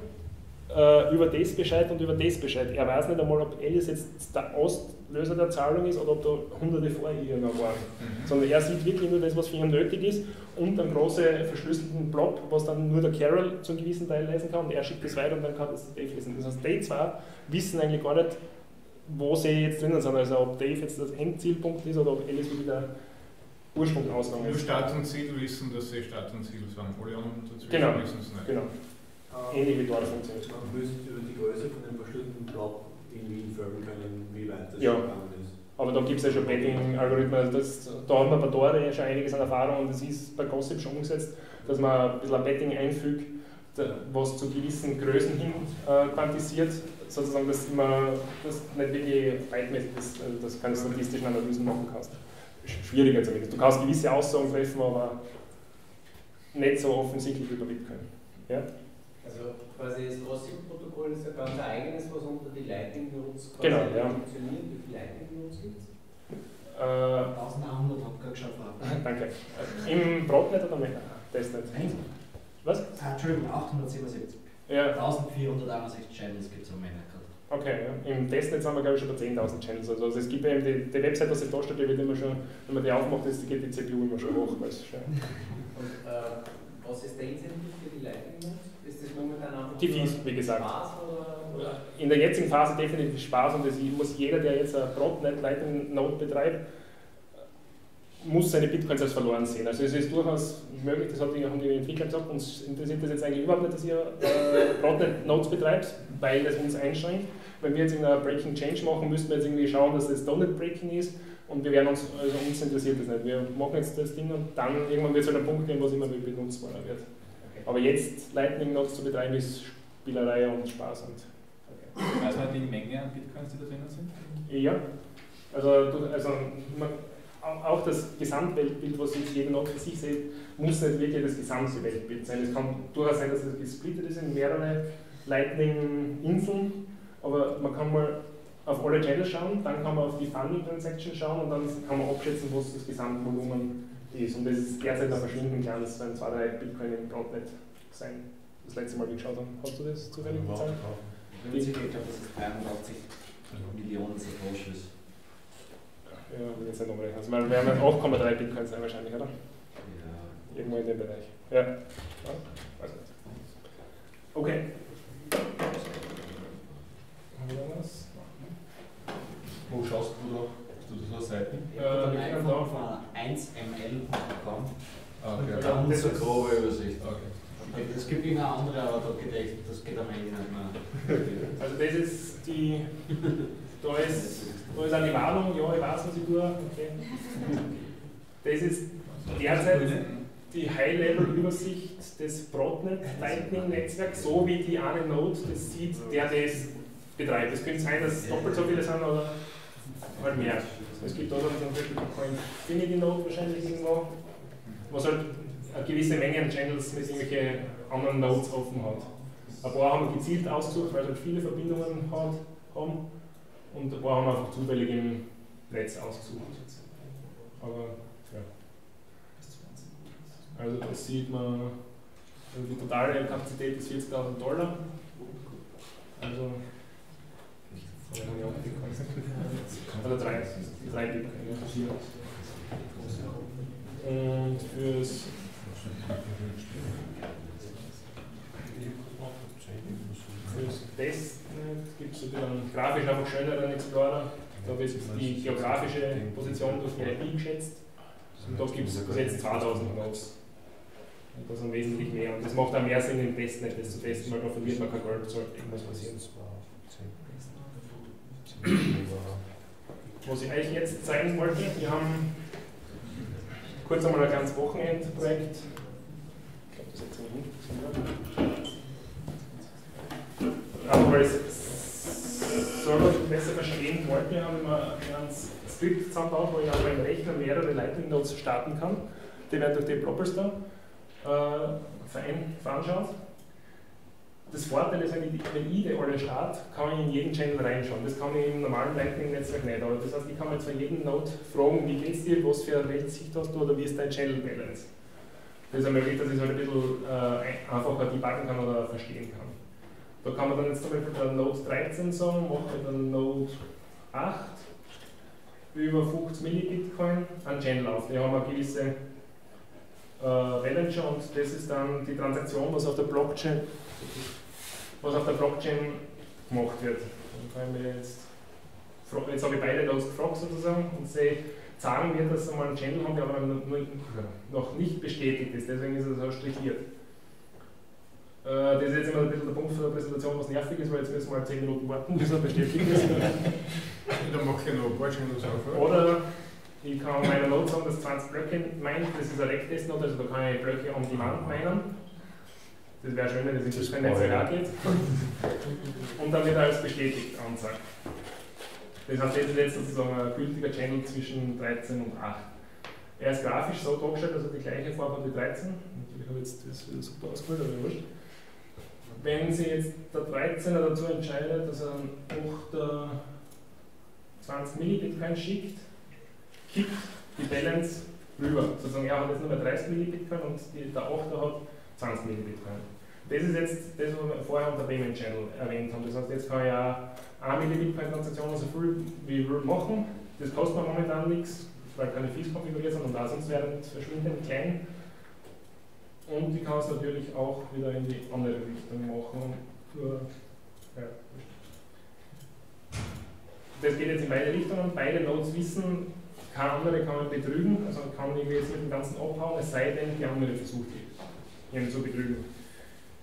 äh, über das Bescheid und über das Bescheid. Er weiß nicht einmal, ob Alice jetzt der Auslöser der Zahlung ist oder ob da hunderte vor ihr noch waren. Mhm. Sondern er sieht wirklich nur das, was für ihn nötig ist und einen großen verschlüsselten Blob, was dann nur der Carol zu einem gewissen Teil lesen kann und er schickt das weiter und dann kann das Dave lesen. Das heißt, die zwei wissen eigentlich gar nicht, wo sie jetzt drinnen sind. Also ob Dave jetzt das Endzielpunkt ist oder ob Alice wieder der Ursprung ausgegangen ist. Nur Start und Ziel wissen, dass sie Start und Ziel sind. Alle anderen dazwischen genau. wissen es nicht. Genau. Ähnlich wie dort funktioniert. Man müsste über die Größe von dem verschlüsselten Blob irgendwie inferren können, wie weit das ja. gegangen ist. Aber da gibt es ja schon Betting-Algorithmen. Also da hat man bei Tore schon einiges an Erfahrung und es ist bei Gossip schon umgesetzt, dass man ein bisschen ein Betting einfügt, was zu gewissen Größen hin äh, quantisiert, sozusagen, dass immer das nicht wirklich weitmäßig ist, also dass du keine statistischen Analysen machen kannst. Schwieriger zumindest. Du kannst gewisse Aussagen treffen, aber nicht so offensichtlich über Bitcoin. Ja? Also quasi das Gossip-Protokoll ist ein ganz eigenes, was unter die Lightning Notes genau, ja. funktioniert. Wie viele Lightning Notes gibt es? Äh, 1100 habe ich gerade geschaut. Danke. Im Broadnet oder mehr? Testnet? Was? Ah, Entschuldigung, 877. Ja. 1461 Channels gibt es am Ende gerade. Okay, ja. im Testnetz haben wir glaube ich schon bei 10.000 Channels. Also, also es gibt eben die, die Website, was da steht, die wird immer schon, wenn man die aufmacht, ist, geht die CPU immer schon hoch. Weißt du, Und äh, was ist der Incentive für die Lightning Die Fees, wie gesagt. In der jetzigen Phase definitiv Spaß und das muss jeder, der jetzt ein Broadnet Lightning Node betreibt, muss seine Bitcoins als verloren sehen. Also es ist durchaus möglich, das haben die Entwickler gesagt, uns interessiert das jetzt eigentlich überhaupt nicht, dass ihr äh, Broadnet Nodes betreibt, weil das uns einschränkt. Wenn wir jetzt in einer Breaking Change machen, müssten wir jetzt irgendwie schauen, dass das Donut Breaking ist und wir werden uns, also uns interessiert das nicht. Wir machen jetzt das Ding und dann irgendwann wird es halt ein Punkt geben, was immer benutzbarer wird. Aber jetzt Lightning Nodes zu betreiben ist Spielerei und Spaß. Und, okay. Weiß man die Menge an Bitcoins, die da drinnen sind? Ja, also, also man, auch das Gesamtweltbild, was jetzt jeder noch für sich sieht, muss nicht wirklich das gesamte Weltbild sein. Es kann durchaus sein, dass es gesplittet ist in mehrere Lightning-Inseln, aber man kann mal auf alle Channels schauen, dann kann man auf die Funding Transaction schauen und dann kann man abschätzen, was das Gesamtvolumen ist. Und das ist derzeit ein verschwindend klein, das werden zwei, drei Bitcoin im Broadnet sein. Das letzte Mal, wie geschaut haben. Hast du das zufällig gezahlt? Ich glaube, dass es 83 Millionen Satoshis ja, wenn jetzt nicht umrechnen. Also wir werden 8,3 Bitcoin sein wahrscheinlich, oder? Ja. Irgendwo in dem Bereich. Ja. ja. Also. Okay. Haben wir was? Wo schaust du da? Hast du da so Seiten? Ja, äh, ich habe von 1ml.com. Ah, okay. Da haben wir so eine grobe Übersicht. Okay. Es gibt immer andere, aber da geht das geht am Ende nicht mehr. Also das ist die, da ist da ist eine Warnung, ja, ich weiß, was ich tue. Okay. Das ist derzeit die High-Level-Übersicht des Broadnet Lightning-Netzwerks, so wie die eine Node das sieht, der das betreibt. Es könnte sein, dass es doppelt so viele sind oder halt mehr. Es gibt da dann zum Beispiel die Infinity Node wahrscheinlich irgendwo, was halt eine gewisse Menge an Channels mit irgendwelchen anderen Nodes offen hat. Ein paar haben wir gezielt ausgesucht, weil es halt viele Verbindungen hat, haben. Und ein paar haben wir einfach zufällig im Netz ausgesucht. Aber ja. Also das sieht man, also die totale Kapazität ist 40.000 Dollar. Also oder drei, drei Bitcoin. Und fürs fürs Testnet gibt es einen grafisch einfach schöneren Explorer. Da wird die geografische Position durch die IP geschätzt. Und da gibt es jetzt 2000 Nodes. Und das sind wesentlich mehr. Und das macht auch mehr Sinn im Testnet, das zu testen, weil da verliert man kein Geld, sollte irgendwas passieren. Was ich euch jetzt zeigen wollte, wir haben kurz einmal ein ganzes Wochenendprojekt. Ich glaube, das ist jetzt aber weil es besser verstehen wollte, haben wir ein Skript zusammengebaut, wo ich auf meinem Rechner mehrere Lightning Nodes starten kann. Die werden durch Developers da äh, veranschaut. Das Vorteil ist, wenn ich, wenn ich die alle starte, kann ich in jeden Channel reinschauen. Das kann ich im normalen Lightning-Netzwerk nicht. Aber das heißt, ich kann jetzt von jedem Node fragen, wie geht es dir, was für eine Weltsicht hast du oder wie ist dein Channel Balance. Das ermöglicht, dass ich es halt ein bisschen äh, einfacher debuggen kann oder verstehen kann. Da kann man dann jetzt zum Beispiel der Node 13 sagen, mache dann Node 8 über 50 Millibitcoin an Channel auf. Die haben eine gewisse äh, Balancer und das ist dann die Transaktion, was auf der Blockchain, was auf der Blockchain gemacht wird. Dann kann ich jetzt, jetzt habe ich beide Nodes gefragt sozusagen und sehe, sagen wir, dass sie mal einen Channel haben, der aber noch nicht bestätigt ist, deswegen ist es so strichiert. Äh, das ist jetzt immer ein bisschen der Punkt für der Präsentation, was nervig ist, weil jetzt müssen wir halt 10 Minuten warten, bis er bestätigt ist. Dann mache ich noch ein paar Channels auf. Oder ich kann meiner Node sagen, dass 20 Blöcke meint, das ist ein Recktest-Node, also da kann ich Blöcke on demand meinen. Das wäre schön, wenn das in das Netzwerk geht. Und dann wird er als bestätigt angezeigt. Das heißt, jetzt sozusagen ein gültiger Channel zwischen 13 und 8. Er ist grafisch so dargestellt, also die gleiche hat wie 13. Natürlich habe ich jetzt das wieder super ausgewählt, aber wurscht. wenn sich jetzt der 13er dazu entscheidet, dass er einen 8 20 Millibitcoin schickt, kippt die Balance rüber. Sozusagen er hat jetzt nur mehr 30 Millibitcoin und die, der 8er hat 20 Millibitcoin. Das ist jetzt das, was wir vorher unter Payment Channel erwähnt haben. Das heißt, jetzt kann ich auch eine Millibitcoin-Transaktion so viel wie ich will machen. Das kostet mir momentan nichts, weil keine Fees konfiguriert sind und auch sonst werden verschwindend klein. Und ich kann es natürlich auch wieder in die andere Richtung machen. Das geht jetzt in beide Richtungen. Beide Nodes wissen, kein andere kann man betrügen, also kann man jetzt mit dem Ganzen abhauen, es sei denn, die andere versucht ihn zu betrügen.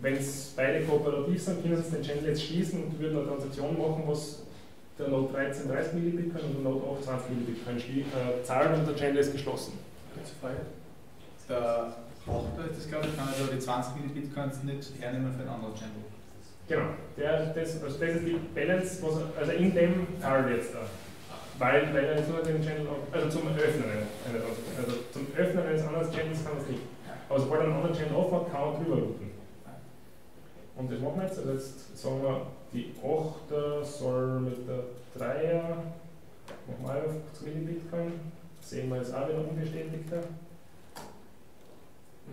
Wenn es beide kooperativ sind, können sie den Channel jetzt schließen und würden eine Transaktion machen, was der Node 13 30 Millibitcoin und der Node 8 20 Millibitcoin äh, zahlen und der Channel ist geschlossen. Kurze Frage. Der Tochter ist das, glaube ich, kann also die 20 Millibitcoins nicht hernehmen für einen anderen Channel. Genau, der, das, also das ist die Balance, was, also in dem Fall jetzt da. Weil, weil er jetzt nur den Channel, also zum Öffnen, also zum Öffnen eines anderen Channels kann es nicht. Aber sobald er einen anderen Channel aufmacht, kann er drüber routen. Und das machen wir jetzt, also jetzt sagen wir, die 8er soll mit der 3er, machen wir auf 50 Millibitcoin, sehen wir jetzt auch wieder unbestätigter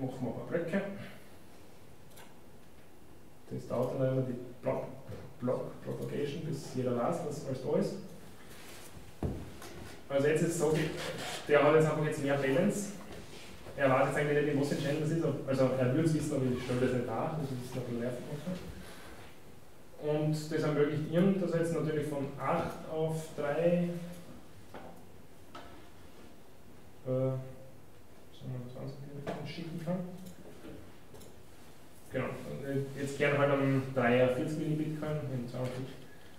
machen wir eine Blöcke. Das dauert dann immer die Block, Block Propagation, bis jeder weiß, dass alles da ist. Also jetzt ist es so, der hat jetzt einfach jetzt mehr Balance. Er weiß jetzt eigentlich nicht, was entscheidend das ist. Also er würde es wissen, aber ich stelle das nicht nach, das ist noch ein nervig. Und das ermöglicht ihm, dass er jetzt natürlich von 8 auf 3 äh, 20 schicken kann. Genau, jetzt gerne halt am 3er 40 Millibitcoin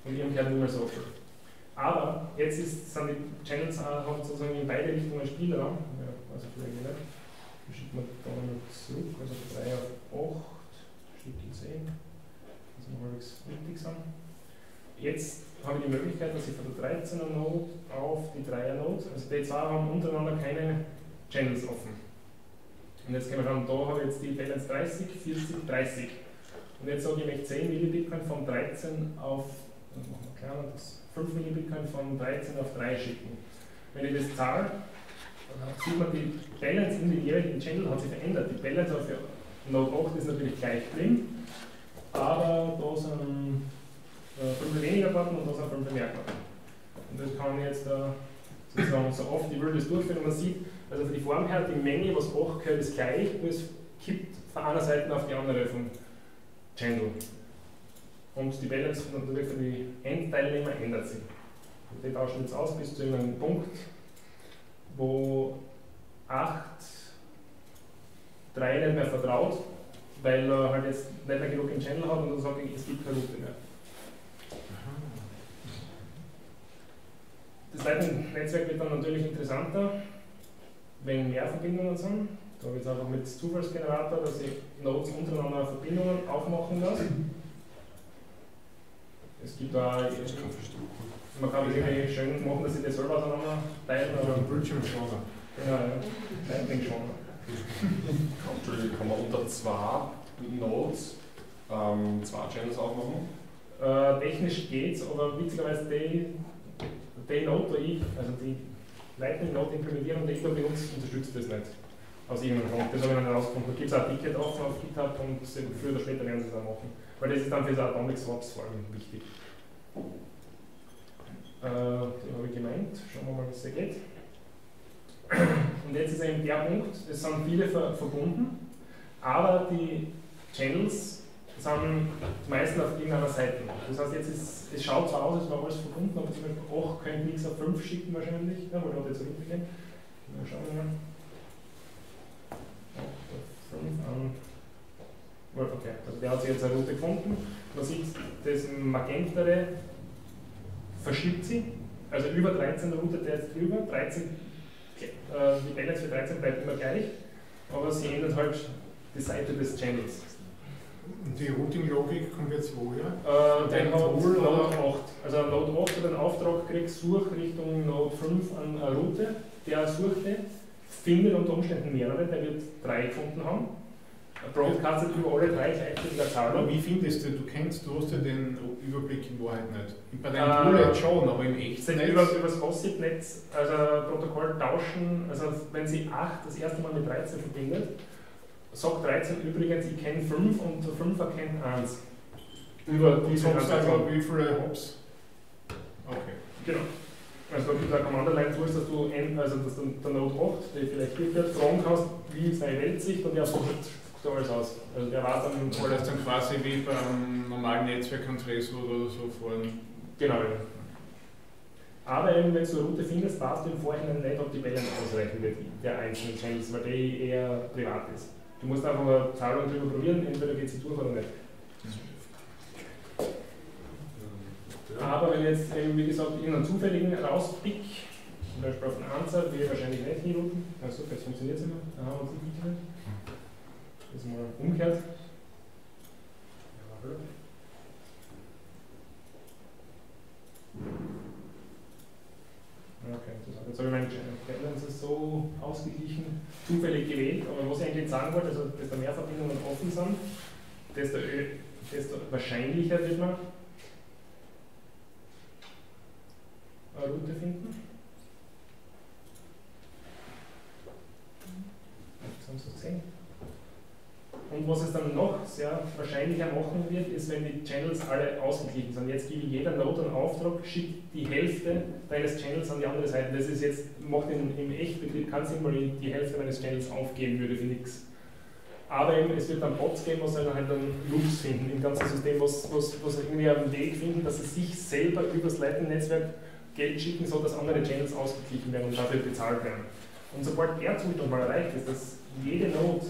und ihrem Kern nicht mehr so viel. Aber jetzt ist, sind die Channels haben sozusagen in beide Richtungen Spielraum. Ja, also vielleicht nicht. Schickt man da noch zurück, also 3 auf 8, Stück 10. Also noch halbwegs richtig sind. Jetzt habe ich die Möglichkeit, dass ich von der 13er Node auf die 3er Node, also die zwei haben untereinander keine Channels offen. Und jetzt können wir schauen, da habe ich jetzt die Balance 30, 40, 30. Und jetzt sage ich, ich möchte 10 Millibitcoin von 13 auf, das machen wir kleiner, das 5 Millibitcoin von 13 auf 3 schicken. Wenn ich das zahle, sieht man, die Balance in den jeweiligen Channel hat sich verändert. Die Balance auf Node 8 ist natürlich gleich drin, aber da sind äh, 5 weniger Karten und da sind 5 mehr Karten. Und das kann ich jetzt äh, sozusagen so oft will das durchführen und man sieht, also für die Form her, die Menge, was hochgehört, ist gleich, nur es kippt von einer Seite auf die andere vom Channel. Und die Balance natürlich für die Endteilnehmer ändert sich. Und die tauschen jetzt aus bis zu einem Punkt, wo 8 3 nicht mehr vertraut, weil er halt jetzt nicht mehr genug im Channel hat und dann sagt, es gibt keine Route mehr. Das zweite Netzwerk wird dann natürlich interessanter, wenn mehr Verbindungen sind. Da habe ich jetzt einfach mit Zufallsgenerator, dass ich Nodes untereinander Verbindungen aufmachen lasse. Es gibt da. Man kann das irgendwie schön machen, dass ich das selber auseinander teilen. Aber ein Bildschirmschoner. Genau, ja. Lightning-Schoner. Entschuldigung, kann man unter zwei Nodes ähm, zwei Channels aufmachen? Äh, technisch geht's, aber witzigerweise die, die Node, die ich, also die Lightning Node implementieren und der IBM benutzt, unterstützt das nicht. Aus irgendeinem Grund. Das habe ich dann herausgefunden. Da gibt es auch ein Ticket offen auf GitHub und früher oder später werden sie es auch machen. Weil das ist dann für die Atomic Swaps vor allem wichtig. Äh, den habe ich gemeint. Schauen wir mal, wie es da geht. Und jetzt ist eben der Punkt, es sind viele ver verbunden, aber die Channels sind die meisten auf irgendeiner Seite. Das heißt, jetzt ist, es schaut zwar aus, als wäre alles verbunden, aber zum Beispiel 8 könnte nichts auf 5 schicken wahrscheinlich, ja, weil da jetzt zurückgehen. Mal schauen wir mal. 8 auf 5 an. Okay, also der hat sich jetzt eine Route gefunden. Man sieht, das Magentere verschiebt sie. Also über 13 routet der jetzt drüber. 13, äh, die Balance für 13 bleibt immer gleich, aber sie ändert halt die Seite des Channels. Und die Routing-Logik kommt jetzt woher? Äh, den hat Node 8. Also Node 8 hat einen Auftrag gekriegt, such Richtung Node 5 an eine Route. Der suchte, findet unter Umständen mehrere, der wird drei gefunden haben. Broadcastet über alle drei gleichzeitig Zahlung. Aber wie findest du, du kennst, du hast ja den Überblick in Wahrheit nicht. Bei deinem Tool jetzt schon, aber im echten? Über, über das Gossip-Netz, also Protokoll tauschen, also wenn sie 8 das erste Mal mit 13 verbindet, sagt 13 übrigens, ich kenne 5 und der 5 erkennt 1. Über die Transaktion. Wie viele Hops? Okay. Genau. Also da gibt es eine Command-Line zu, dass du, also dass du der Node 8, der vielleicht wird, fragen kannst, wie ist deine Weltsicht und der sucht so alles aus. Also der weiß dann. Alles dann quasi wie beim normalen Netzwerk und Tresor oder so vorhin. Genau. Aber eben, wenn du eine Route findest, weißt du im Vorhinein nicht, ob die Balance ausreichen wird, der einzelnen Channels, weil die eher privat ist. Du musst einfach eine Zahlung drüber probieren, entweder geht sie durch oder nicht. Aber wenn jetzt eben, wie gesagt, irgendeinen zufälligen rauspick, zum Beispiel auf einen Ansatz, wie wahrscheinlich nicht hinrufen, also jetzt funktioniert es immer, da haben wir uns nicht Das mal umgekehrt. Okay, interessant. Jetzt habe ich meine Balance so ausgeglichen, zufällig gewählt, aber was ich eigentlich sagen wollte, also desto mehr Verbindungen offen sind, desto, desto wahrscheinlicher wird man eine Route finden. Jetzt haben Sie es gesehen. Und was es dann noch sehr wahrscheinlicher machen wird, ist, wenn die Channels alle ausgeglichen sind. Jetzt gebe jeder Node einen Auftrag, schickt die Hälfte deines Channels an die andere Seite. Das ist jetzt, macht in, im Echtbetrieb weil ich die Hälfte meines Channels aufgeben würde für nichts. Aber eben, es wird dann Bots geben, was halt dann Loops finden im ganzen System, was, was, was irgendwie einen Weg finden, dass es sich selber übers Lightning-Netzwerk Geld schicken, so dass andere Channels ausgeglichen werden und dafür bezahlt werden. Und sobald der Zustand mal erreicht ist, dass jede Node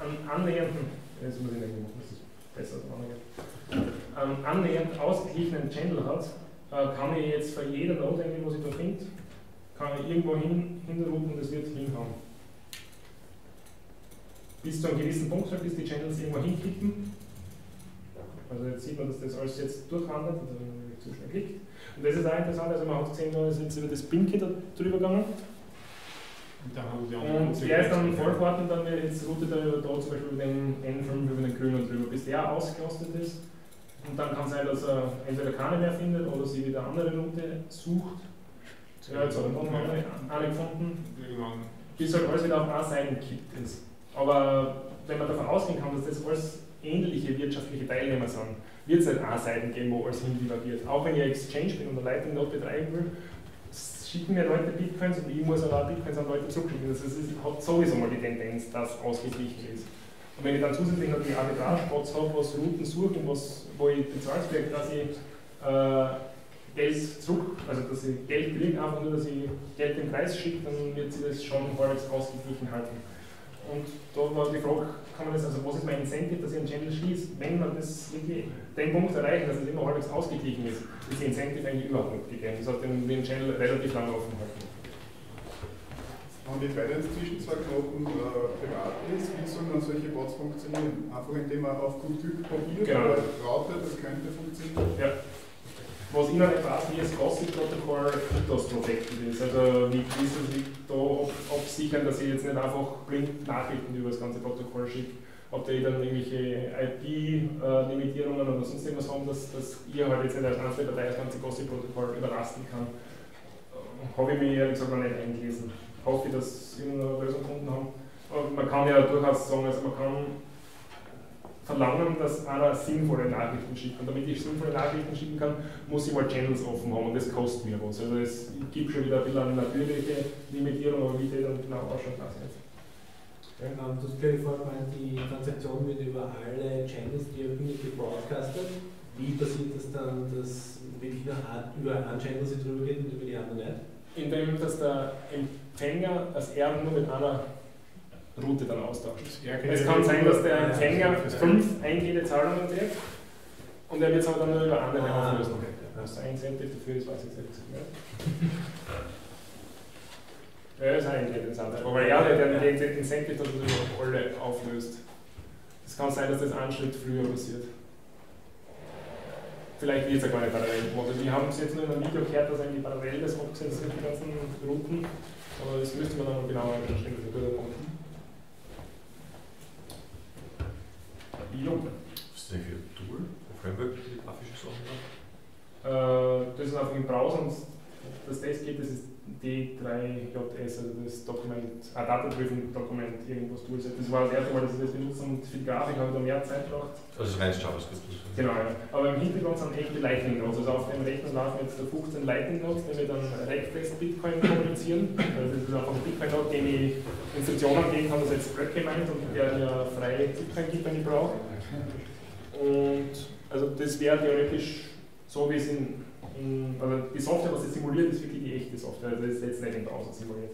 an annähernden, jetzt muss ich nicht machen, das besser annähernd, annähernd ausgeglichenen Channel hat, äh, kann ich jetzt für jede Node, was ich da finde, kann ich irgendwo hin, hinrouten und es wird hinhauen. Bis zu einem gewissen Punkt, halt, bis die Channels irgendwo hinklicken. Also jetzt sieht man, dass das alles jetzt durchwandert, also wenn man zu schnell klickt. Und das ist auch interessant, also man hat gesehen, da ist jetzt über das da drüber gegangen. Und, der ist dann vollfahrt und dann jetzt routet er da zum Beispiel über den N5 über den Grünen drüber, bis der ausgelastet ist. Und dann kann es sein, dass er entweder keine mehr findet oder sie wieder eine andere Route sucht. Ja, jetzt hat er noch eine, gefunden. Bis halt alles wieder auf eine Seite gekippt ist. Aber wenn man davon ausgehen kann, dass das alles ähnliche wirtschaftliche Teilnehmer sind, wird es halt auch Seiten geben, wo alles hindivagiert. Auch wenn ich Exchange bin und eine Lightning Node betreiben will, schicken mir Leute Bitcoins und ich muss auch Bitcoins an Leute zurückschicken. Das ist, hat sowieso mal die Tendenz, dass ausgeglichen ist. Und wenn ich dann zusätzlich noch die Arbitrage-Spots habe, was Routen suchen, was, wo ich bezahlsberg quasi äh, Geld zurück, also dass ich Geld kriege, einfach nur, dass ich Geld im Kreis schicke, dann wird sich das schon halbwegs ausgeglichen halten. Und da war die Frage, kann man das, also was ist mein Incentive, dass ich einen Channel schließe? Wenn man das wirklich den Punkt erreichen, dass es immer halbwegs ausgeglichen ist, ist die Incentive eigentlich überhaupt nicht gegeben. Das heißt, den, den Channel relativ lange offen halten. Wenn die Balance zwischen zwei Knoten äh, privat ist, wie sollen dann solche Bots funktionieren? Einfach indem man auf gut Glück probiert genau. oder routet, das könnte funktionieren. Ja. Was ich noch nicht weiß, wie das Gossip-Protokoll das protected ist. Also wie ist es da absichern, dass ich jetzt nicht einfach blind Nachrichten über das ganze Protokoll schicke. Ob die dann irgendwelche IP-Limitierungen oder sonst irgendwas haben, dass, dass ihr halt jetzt nicht als Einzeldatei das ganze Gossip-Protokoll überlasten kann. Habe ich mir ehrlich gesagt noch nicht eingelesen. Hoffe ich, dass irgendeine Lösung gefunden haben. Aber man kann ja durchaus sagen, also man kann verlangen, dass einer sinnvolle Nachrichten schickt. Und damit ich sinnvolle Nachrichten schicken kann, muss ich mal Channels offen haben und das kostet mir was. Also es gibt schon wieder ein bisschen eine natürliche Limitierung, aber wie die dann genau ausschaut, weiß ich nicht. Ja. Um, du hast gleich vorhin gemeint, die Transaktion wird über alle Channels, die öffentlich gebroadcastet. Wie passiert das dann, dass wirklich nur über einen Channel sie drüber geht und über die anderen nicht? Indem, dass der Empfänger das R nur mit einer Route dann austauscht. Es kann sein, dass der Empfänger fünf eingehende Zahlungen kriegt und er wird es aber dann nur über andere ah, auflösen. Okay. Was ein Incentive dafür ist, weiß ich jetzt nicht. Ja, das ist ein interessant. Aber ja, der, der, der Incentive dann über alle auflöst. Es kann sein, dass das einen Schritt früher passiert. Vielleicht wird es ja gar nicht parallel gemacht. Wir haben es jetzt nur in einem Video gehört, dass eigentlich parallel das abgesetzt wird, die ganzen Routen. Aber das müsste man dann genauer anschauen. Das ist ein guter Punkt. Jo. Was ist denn für ein Tool, ein Framework für die grafische Sachen? Äh, das ist einfach im Browser und das das geht, das ist D3JS, also das Dokument, ein Data-Driven Dokument, irgendwas Toolset. Das war das erste Mal, dass ich das benutzt und für die Grafik habe ich da mehr Zeit gebraucht. Also rein JavaScript. Genau, ja. Aber im Hintergrund sind echte Lightning Nodes. Also auf dem Rechner laufen jetzt 15 Lightning Nodes, die wir dann Rechtext Bitcoin kommunizieren. Also das ist einfach ein Bitcoin Node, dem ich Instruktionen geben kann, das jetzt Spread gemeint und der mir freie Bitcoin gibt, wenn ich brauche. Und also das wäre theoretisch so, wie es in in, also die Software, was sie simuliert, ist wirklich die echte Software, also das ist jetzt nicht im Browser simuliert.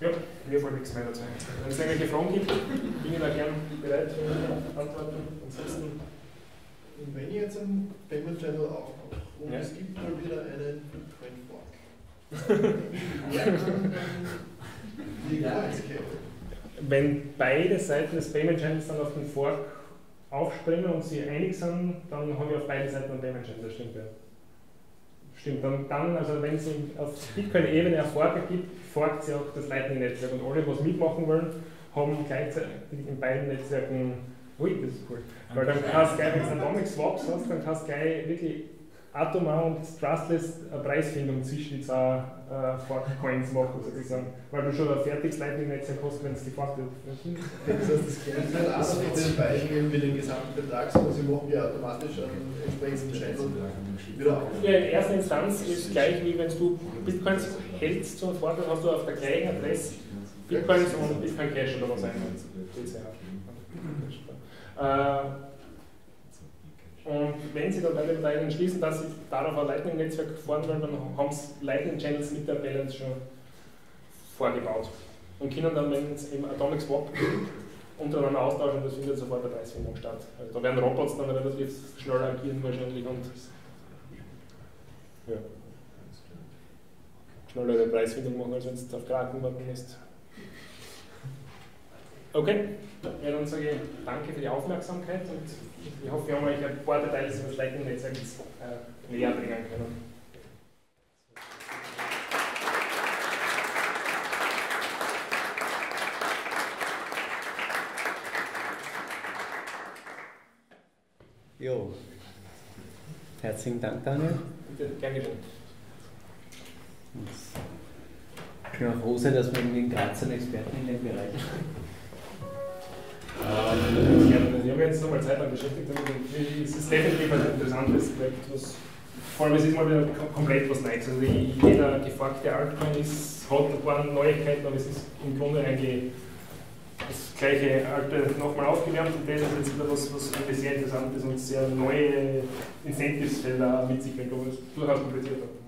Ja, mir fällt nichts mehr dazu Wenn es irgendwelche Fragen gibt, bin ich da gern bereit zu antworten. Ansonsten. Wenn ich jetzt einen Payment Channel aufmache und ja. es gibt mal wieder einen Bitcoin Fork, Wenn beide Seiten des Payment Channels dann auf den Fork aufspringen und sie einig sind, dann haben wir auf beiden Seiten einen Payment Channel, das stimmt ja. Stimmt, dann, dann also wenn es auf Bitcoin-Ebene Erfolge gibt, folgt sie auch das Lightning-Netzwerk und alle, was mitmachen wollen, haben gleichzeitig in beiden Netzwerken, ui, das ist cool, weil dann kannst du gleich, wenn du Atomic Swaps hast, dann kannst du gleich wirklich atomar und trustless eine Preisfindung zwischen die zwei äh, Fork-Coins machen, sozusagen. Weil du schon ein fertiges Lightning-Netzwerk hast, wenn es geforkt wird. Das heißt, das wird auch von den Beispielen wie den gesamten Betrag, sondern sie machen ja automatisch einen entsprechenden Channel wieder auf. Ja, in erster Instanz ist es gleich wie wenn du Bitcoins hältst zum Vorteil, hast du auf der gleichen Adresse Bitcoins und Bitcoin Cash oder was auch immer. Äh, und wenn Sie dann bei den Beteiligten entschließen, dass Sie darauf ein Lightning-Netzwerk fahren wollen, dann haben Sie Lightning-Channels mit der Balance schon vorgebaut. Und können dann, wenn es eben Atomic Swap untereinander austauschen, das findet sofort eine Preisfindung statt. Also da werden Robots dann relativ schnell agieren wahrscheinlich und ja, schneller eine Preisfindung machen, als wenn es auf Kraken warten ist. Okay, ja, dann sage ich danke für die Aufmerksamkeit und ich hoffe, wir haben euch ein paar Details das Lightning-Netzwerk äh, näher bringen können. Jo. Herzlichen Dank, Daniel. Bitte, gern geschehen. Ich bin froh sein, dass wir in Graz einen Experten in dem Bereich ich habe mich jetzt nochmal Zeit lang beschäftigt damit es ist definitiv ein interessantes Projekt, was vor allem es ist mal wieder komplett was Neues. Also jeder geforkte Altcoin ist, hat paar Neuigkeiten, aber es ist im Grunde eigentlich das gleiche alte nochmal aufgewärmt und das ist jetzt wieder was, was sehr interessant ist und sehr neue Incentives-Felder mit sich bringt, ist durchaus komplizierter.